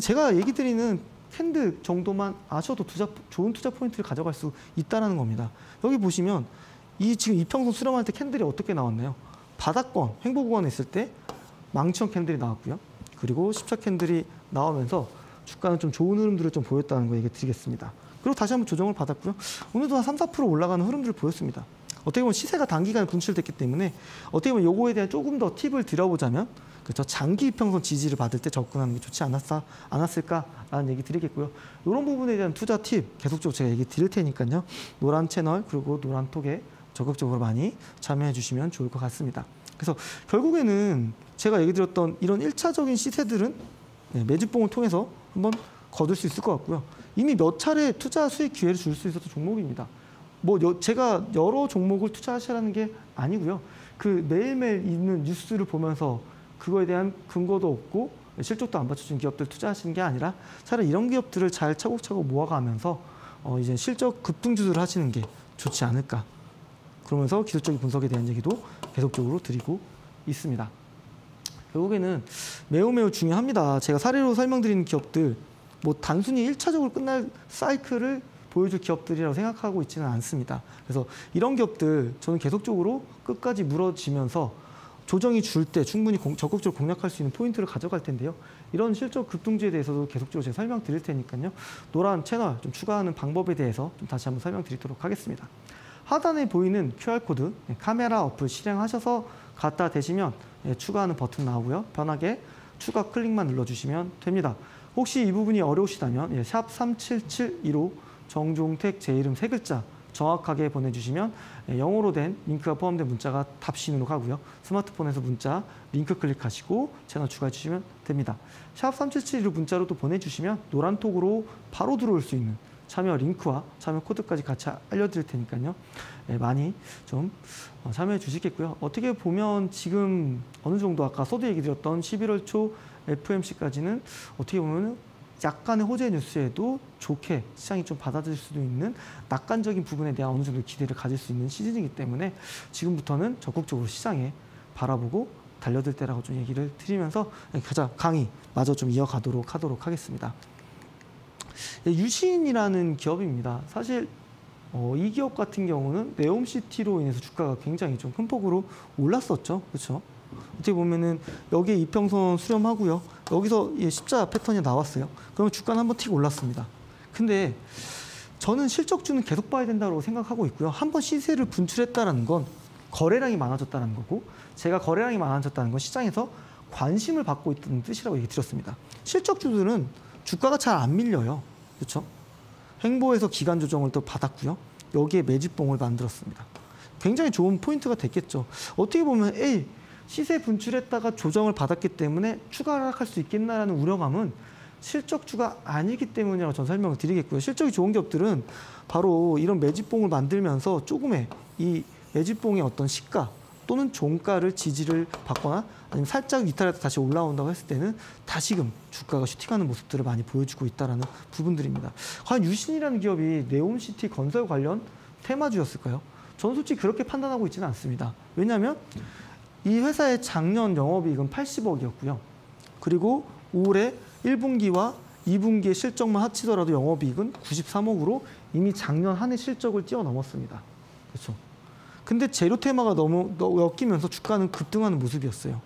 제가 얘기 드리는 candle 정도만 아셔도 투자, 좋은 투자 포인트를 가져갈 수 있다는 겁니다. 여기 보시면 이 지금 이평선 수렴할 때 candle이 어떻게 나왔나요? 바닥권, 횡보 구간에 있을 때 망치형 candle이 나왔고요. 그리고 십자 candle이 나오면서 주가는 좀 좋은 흐름들을 좀 보였다는 거 얘기 드리겠습니다. 그리고 다시 한번 조정을 받았고요. 오늘도 한 3, 4% 올라가는 흐름들을 보였습니다. 어떻게 보면 시세가 단기간에 분출됐기 때문에 어떻게 보면 요거에 대한 조금 더 팁을 드려보자면 그렇죠. 장기 이평선 지지를 받을 때 접근하는 게 좋지 않았어, 않았을까라는 얘기 드리겠고요. 이런 부분에 대한 투자 팁 계속적으로 제가 얘기 드릴 테니까요. 노란 채널 그리고 노란 톡에 적극적으로 많이 참여해 주시면 좋을 것 같습니다. 그래서 결국에는 제가 얘기 드렸던 이런 1차적인 시세들은 네, 매집봉을 통해서 한번 거둘 수 있을 것 같고요. 이미 몇 차례 투자 수익 기회를 줄 수 있었던 종목입니다. 뭐 여, 제가 여러 종목을 투자하시라는 게 아니고요. 그 매일매일 있는 뉴스를 보면서 그거에 대한 근거도 없고 실적도 안 받쳐준 기업들 투자하시는 게 아니라 차라리 이런 기업들을 잘 차곡차곡 모아가면서 어 이제 실적 급등주를 하시는 게 좋지 않을까. 그러면서 기술적인 분석에 대한 얘기도 계속적으로 드리고 있습니다. 결국에는 매우 매우 중요합니다. 제가 사례로 설명드리는 기업들 뭐 단순히 일차적으로 끝날 사이클을 보여줄 기업들이라고 생각하고 있지는 않습니다. 그래서 이런 기업들 저는 계속적으로 끝까지 물어지면서 조정이 줄 때 충분히 공, 적극적으로 공략할 수 있는 포인트를 가져갈 텐데요. 이런 실적 급등주에 대해서도 계속적으로 제가 설명드릴 테니까요. 노란 채널 좀 추가하는 방법에 대해서 좀 다시 한번 설명드리도록 하겠습니다. 하단에 보이는 QR코드 네, 카메라 어플 실행하셔서 갖다 대시면 예, 추가하는 버튼 나오고요. 편하게 추가 클릭만 눌러주시면 됩니다. 혹시 이 부분이 어려우시다면 예, 샵 3772로 정종택 제 이름 세 글자 정확하게 보내주시면 예, 영어로 된 링크가 포함된 문자가 답신으로 가고요. 스마트폰에서 문자 링크 클릭하시고 채널 추가해 주시면 됩니다. 샵 3772로 문자로 또 보내주시면 노란톡으로 바로 들어올 수 있는 참여 링크와 참여 코드까지 같이 알려드릴 테니까요. 예, 많이 좀 어, 참여해 주시겠고요. 어떻게 보면 지금 어느 정도 아까 서두 얘기 드렸던 11월 초 FMC까지는 어떻게 보면 약간의 호재 뉴스에도 좋게 시장이 좀 받아들일 수도 있는 낙관적인 부분에 대한 어느 정도 기대를 가질 수 있는 시즌이기 때문에 지금부터는 적극적으로 시장에 바라보고 달려들 때라고 좀 얘기를 드리면서 가자 강의 마저 좀 이어가도록 하도록 하겠습니다. 예, 유신이라는 기업입니다. 사실 어, 이 기업 같은 경우는 네옴시티로 인해서 주가가 굉장히 좀 큰 폭으로 올랐었죠. 그렇죠? 어떻게 보면은 여기에 이평선 수렴하고요. 여기서 십자 패턴이 나왔어요. 그러면 주가는 한번 틱 올랐습니다. 근데 저는 실적주는 계속 봐야 된다고 생각하고 있고요. 한번 시세를 분출했다는 건 거래량이 많아졌다는 거고 제가 거래량이 많아졌다는 건 시장에서 관심을 받고 있다는 뜻이라고 얘기 드렸습니다. 실적주들은 주가가 잘 안 밀려요. 그렇죠? 행보에서 기간 조정을 또 받았고요. 여기에 매집봉을 만들었습니다. 굉장히 좋은 포인트가 됐겠죠. 어떻게 보면 에이 시세 분출했다가 조정을 받았기 때문에 추가 하락할 수 있겠나라는 우려감은 실적주가 아니기 때문이라고 저는 설명을 드리겠고요. 실적이 좋은 기업들은 바로 이런 매집봉을 만들면서 조금의 이 매집봉의 어떤 시가 또는 종가를 지지를 받거나 아니면 살짝 이탈해서 다시 올라온다고 했을 때는 다시금 주가가 슈팅하는 모습들을 많이 보여주고 있다는 부분들입니다. 과연 유신이라는 기업이 네옴시티 건설 관련 테마주였을까요? 저는 솔직히 그렇게 판단하고 있지는 않습니다. 왜냐하면 이 회사의 작년 영업이익은 80억이었고요. 그리고 올해 1분기와 2분기의 실적만 합치더라도 영업이익은 93억으로 이미 작년 한 해 실적을 뛰어넘었습니다. 그렇죠. 근데 재료 테마가 너무 엮이면서 주가는 급등하는 모습이었어요.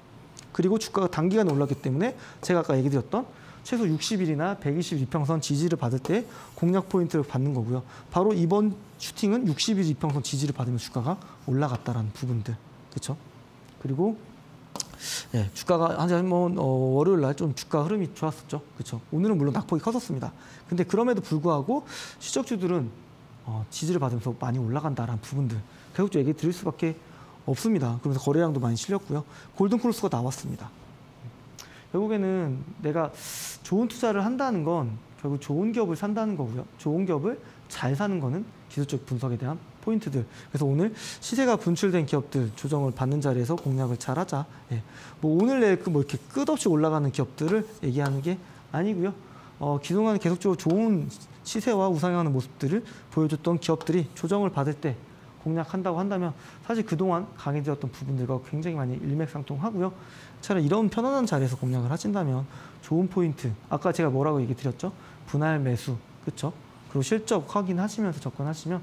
그리고 주가가 단기간에 올랐기 때문에 제가 아까 얘기 드렸던 최소 60일이나 122평선 지지를 받을 때 공략 포인트를 받는 거고요. 바로 이번 슈팅은 60일 이평선 지지를 받으면 주가가 올라갔다라는 부분들. 그렇죠? 그리고 예, 주가가 한번 어, 월요일 날 좀 주가 흐름이 좋았었죠. 그렇죠. 오늘은 물론 낙폭이 컸었습니다. 근데 그럼에도 불구하고 시적주들은 어, 지지를 받으면서 많이 올라간다라는 부분들 계속 얘기 드릴 수밖에 없습니다. 그러면서 거래량도 많이 실렸고요. 골든 크로스가 나왔습니다. 결국에는 내가 좋은 투자를 한다는 건 결국 좋은 기업을 산다는 거고요. 좋은 기업을 잘 사는 거는 기술적 분석에 대한 포인트들. 그래서 오늘 시세가 분출된 기업들 조정을 받는 자리에서 공략을 잘 하자. 예. 뭐 오늘 내일 그 뭐 이렇게 끝없이 올라가는 기업들을 얘기하는 게 아니고요. 어, 그동안 계속적으로 좋은 시세와 우상향하는 모습들을 보여줬던 기업들이 조정을 받을 때 공략한다고 한다면 사실 그동안 강해되었던 부분들과 굉장히 많이 일맥상통하고요. 차라리 이런 편안한 자리에서 공략을 하신다면 좋은 포인트. 아까 제가 뭐라고 얘기 드렸죠? 분할 매수. 그렇죠? 그리고 실적 확인하시면서 접근하시면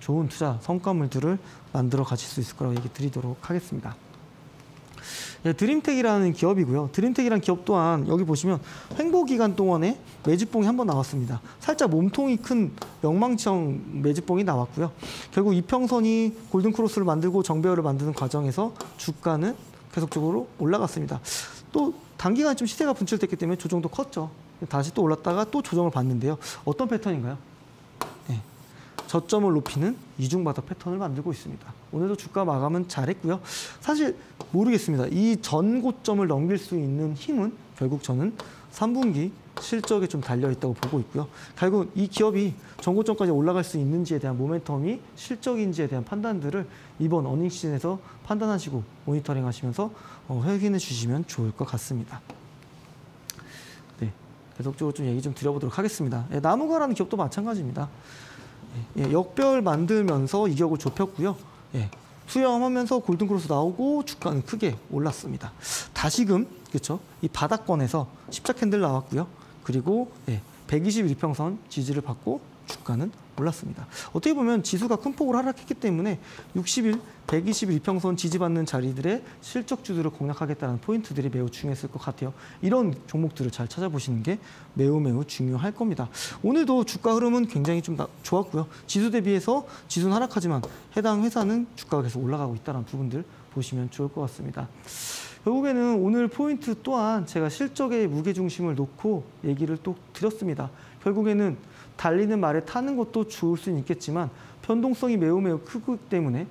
좋은 투자 성과물들을 만들어 가실 수 있을 거라고 얘기 드리도록 하겠습니다. 네, 드림텍이라는 기업이고요. 드림텍이라는 기업 또한 여기 보시면 횡보 기간 동안에 매집봉이 한 번 나왔습니다. 살짝 몸통이 큰 명망청 매집봉이 나왔고요. 결국 이평선이 골든 크로스를 만들고 정배열을 만드는 과정에서 주가는 계속적으로 올라갔습니다. 또 단기간 좀 시세가 분출됐기 때문에 조정도 컸죠. 다시 또 올랐다가 또 조정을 받는데요. 어떤 패턴인가요? 저점을 높이는 이중 바닥 패턴을 만들고 있습니다. 오늘도 주가 마감은 잘했고요. 사실 모르겠습니다. 이 전 고점을 넘길 수 있는 힘은 결국 저는 3분기 실적에 좀 달려 있다고 보고 있고요. 결국 이 기업이 전고점까지 올라갈 수 있는지에 대한 모멘텀이 실적인지에 대한 판단들을 이번 어닝 시즌에서 판단하시고 모니터링 하시면서 어, 확인해 주시면 좋을 것 같습니다. 네, 계속적으로 좀 얘기 좀 드려보도록 하겠습니다. 네, 나무가라는 기업도 마찬가지입니다. 예, 역별 만들면서 이격을 좁혔고요. 예, 수렴하면서 골든크로스 나오고 주가는 크게 올랐습니다. 다시금 그렇죠? 이 바닥권에서 십자 캔들 나왔고요. 그리고 예, 121평선 지지를 받고 주가는 올랐습니다. 어떻게 보면 지수가 큰 폭으로 하락했기 때문에 60일, 120일 이평선 지지받는 자리들의 실적주들을 공략하겠다는 포인트들이 매우 중요했을 것 같아요. 이런 종목들을 잘 찾아보시는 게 매우 매우 중요할 겁니다. 오늘도 주가 흐름은 굉장히 좀 좋았고요. 지수 대비해서 지수는 하락하지만 해당 회사는 주가가 계속 올라가고 있다는 부분들 보시면 좋을 것 같습니다. 결국에는 오늘 포인트 또한 제가 실적의 무게중심을 놓고 얘기를 또 드렸습니다. 결국에는 달리는 말에 타는 것도 좋을 수는 있겠지만 변동성이 매우 매우 크기 때문에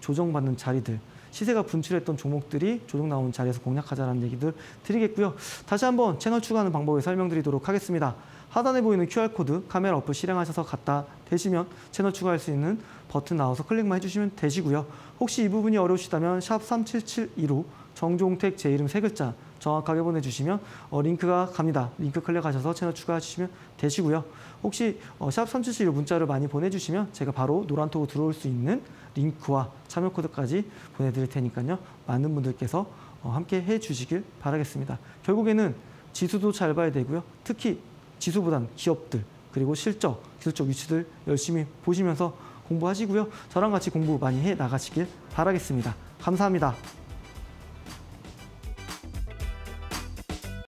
조정받는 자리들 시세가 분출했던 종목들이 조정 나오는 자리에서 공략하자는 얘기들 드리겠고요. 다시 한번 채널 추가하는 방법을 설명드리도록 하겠습니다. 하단에 보이는 QR코드 카메라 어플 실행하셔서 갖다 대시면 채널 추가할 수 있는 버튼 나와서 클릭만 해주시면 되시고요. 혹시 이 부분이 어려우시다면 샵 3772로 정종택 제 이름 세 글자 정확하게 보내주시면 어, 링크가 갑니다. 링크 클릭하셔서 채널 추가하시면 되시고요. 혹시 어, 샵 3772로 문자를 많이 보내주시면 제가 바로 노란톡으로 들어올 수 있는 링크와 참여 코드까지 보내드릴 테니까요. 많은 분들께서 어, 함께 해주시길 바라겠습니다. 결국에는 지수도 잘 봐야 되고요. 특히 지수보단 기업들 그리고 실적, 기술적 위치들 열심히 보시면서 공부하시고요. 저랑 같이 공부 많이 해 나가시길 바라겠습니다. 감사합니다.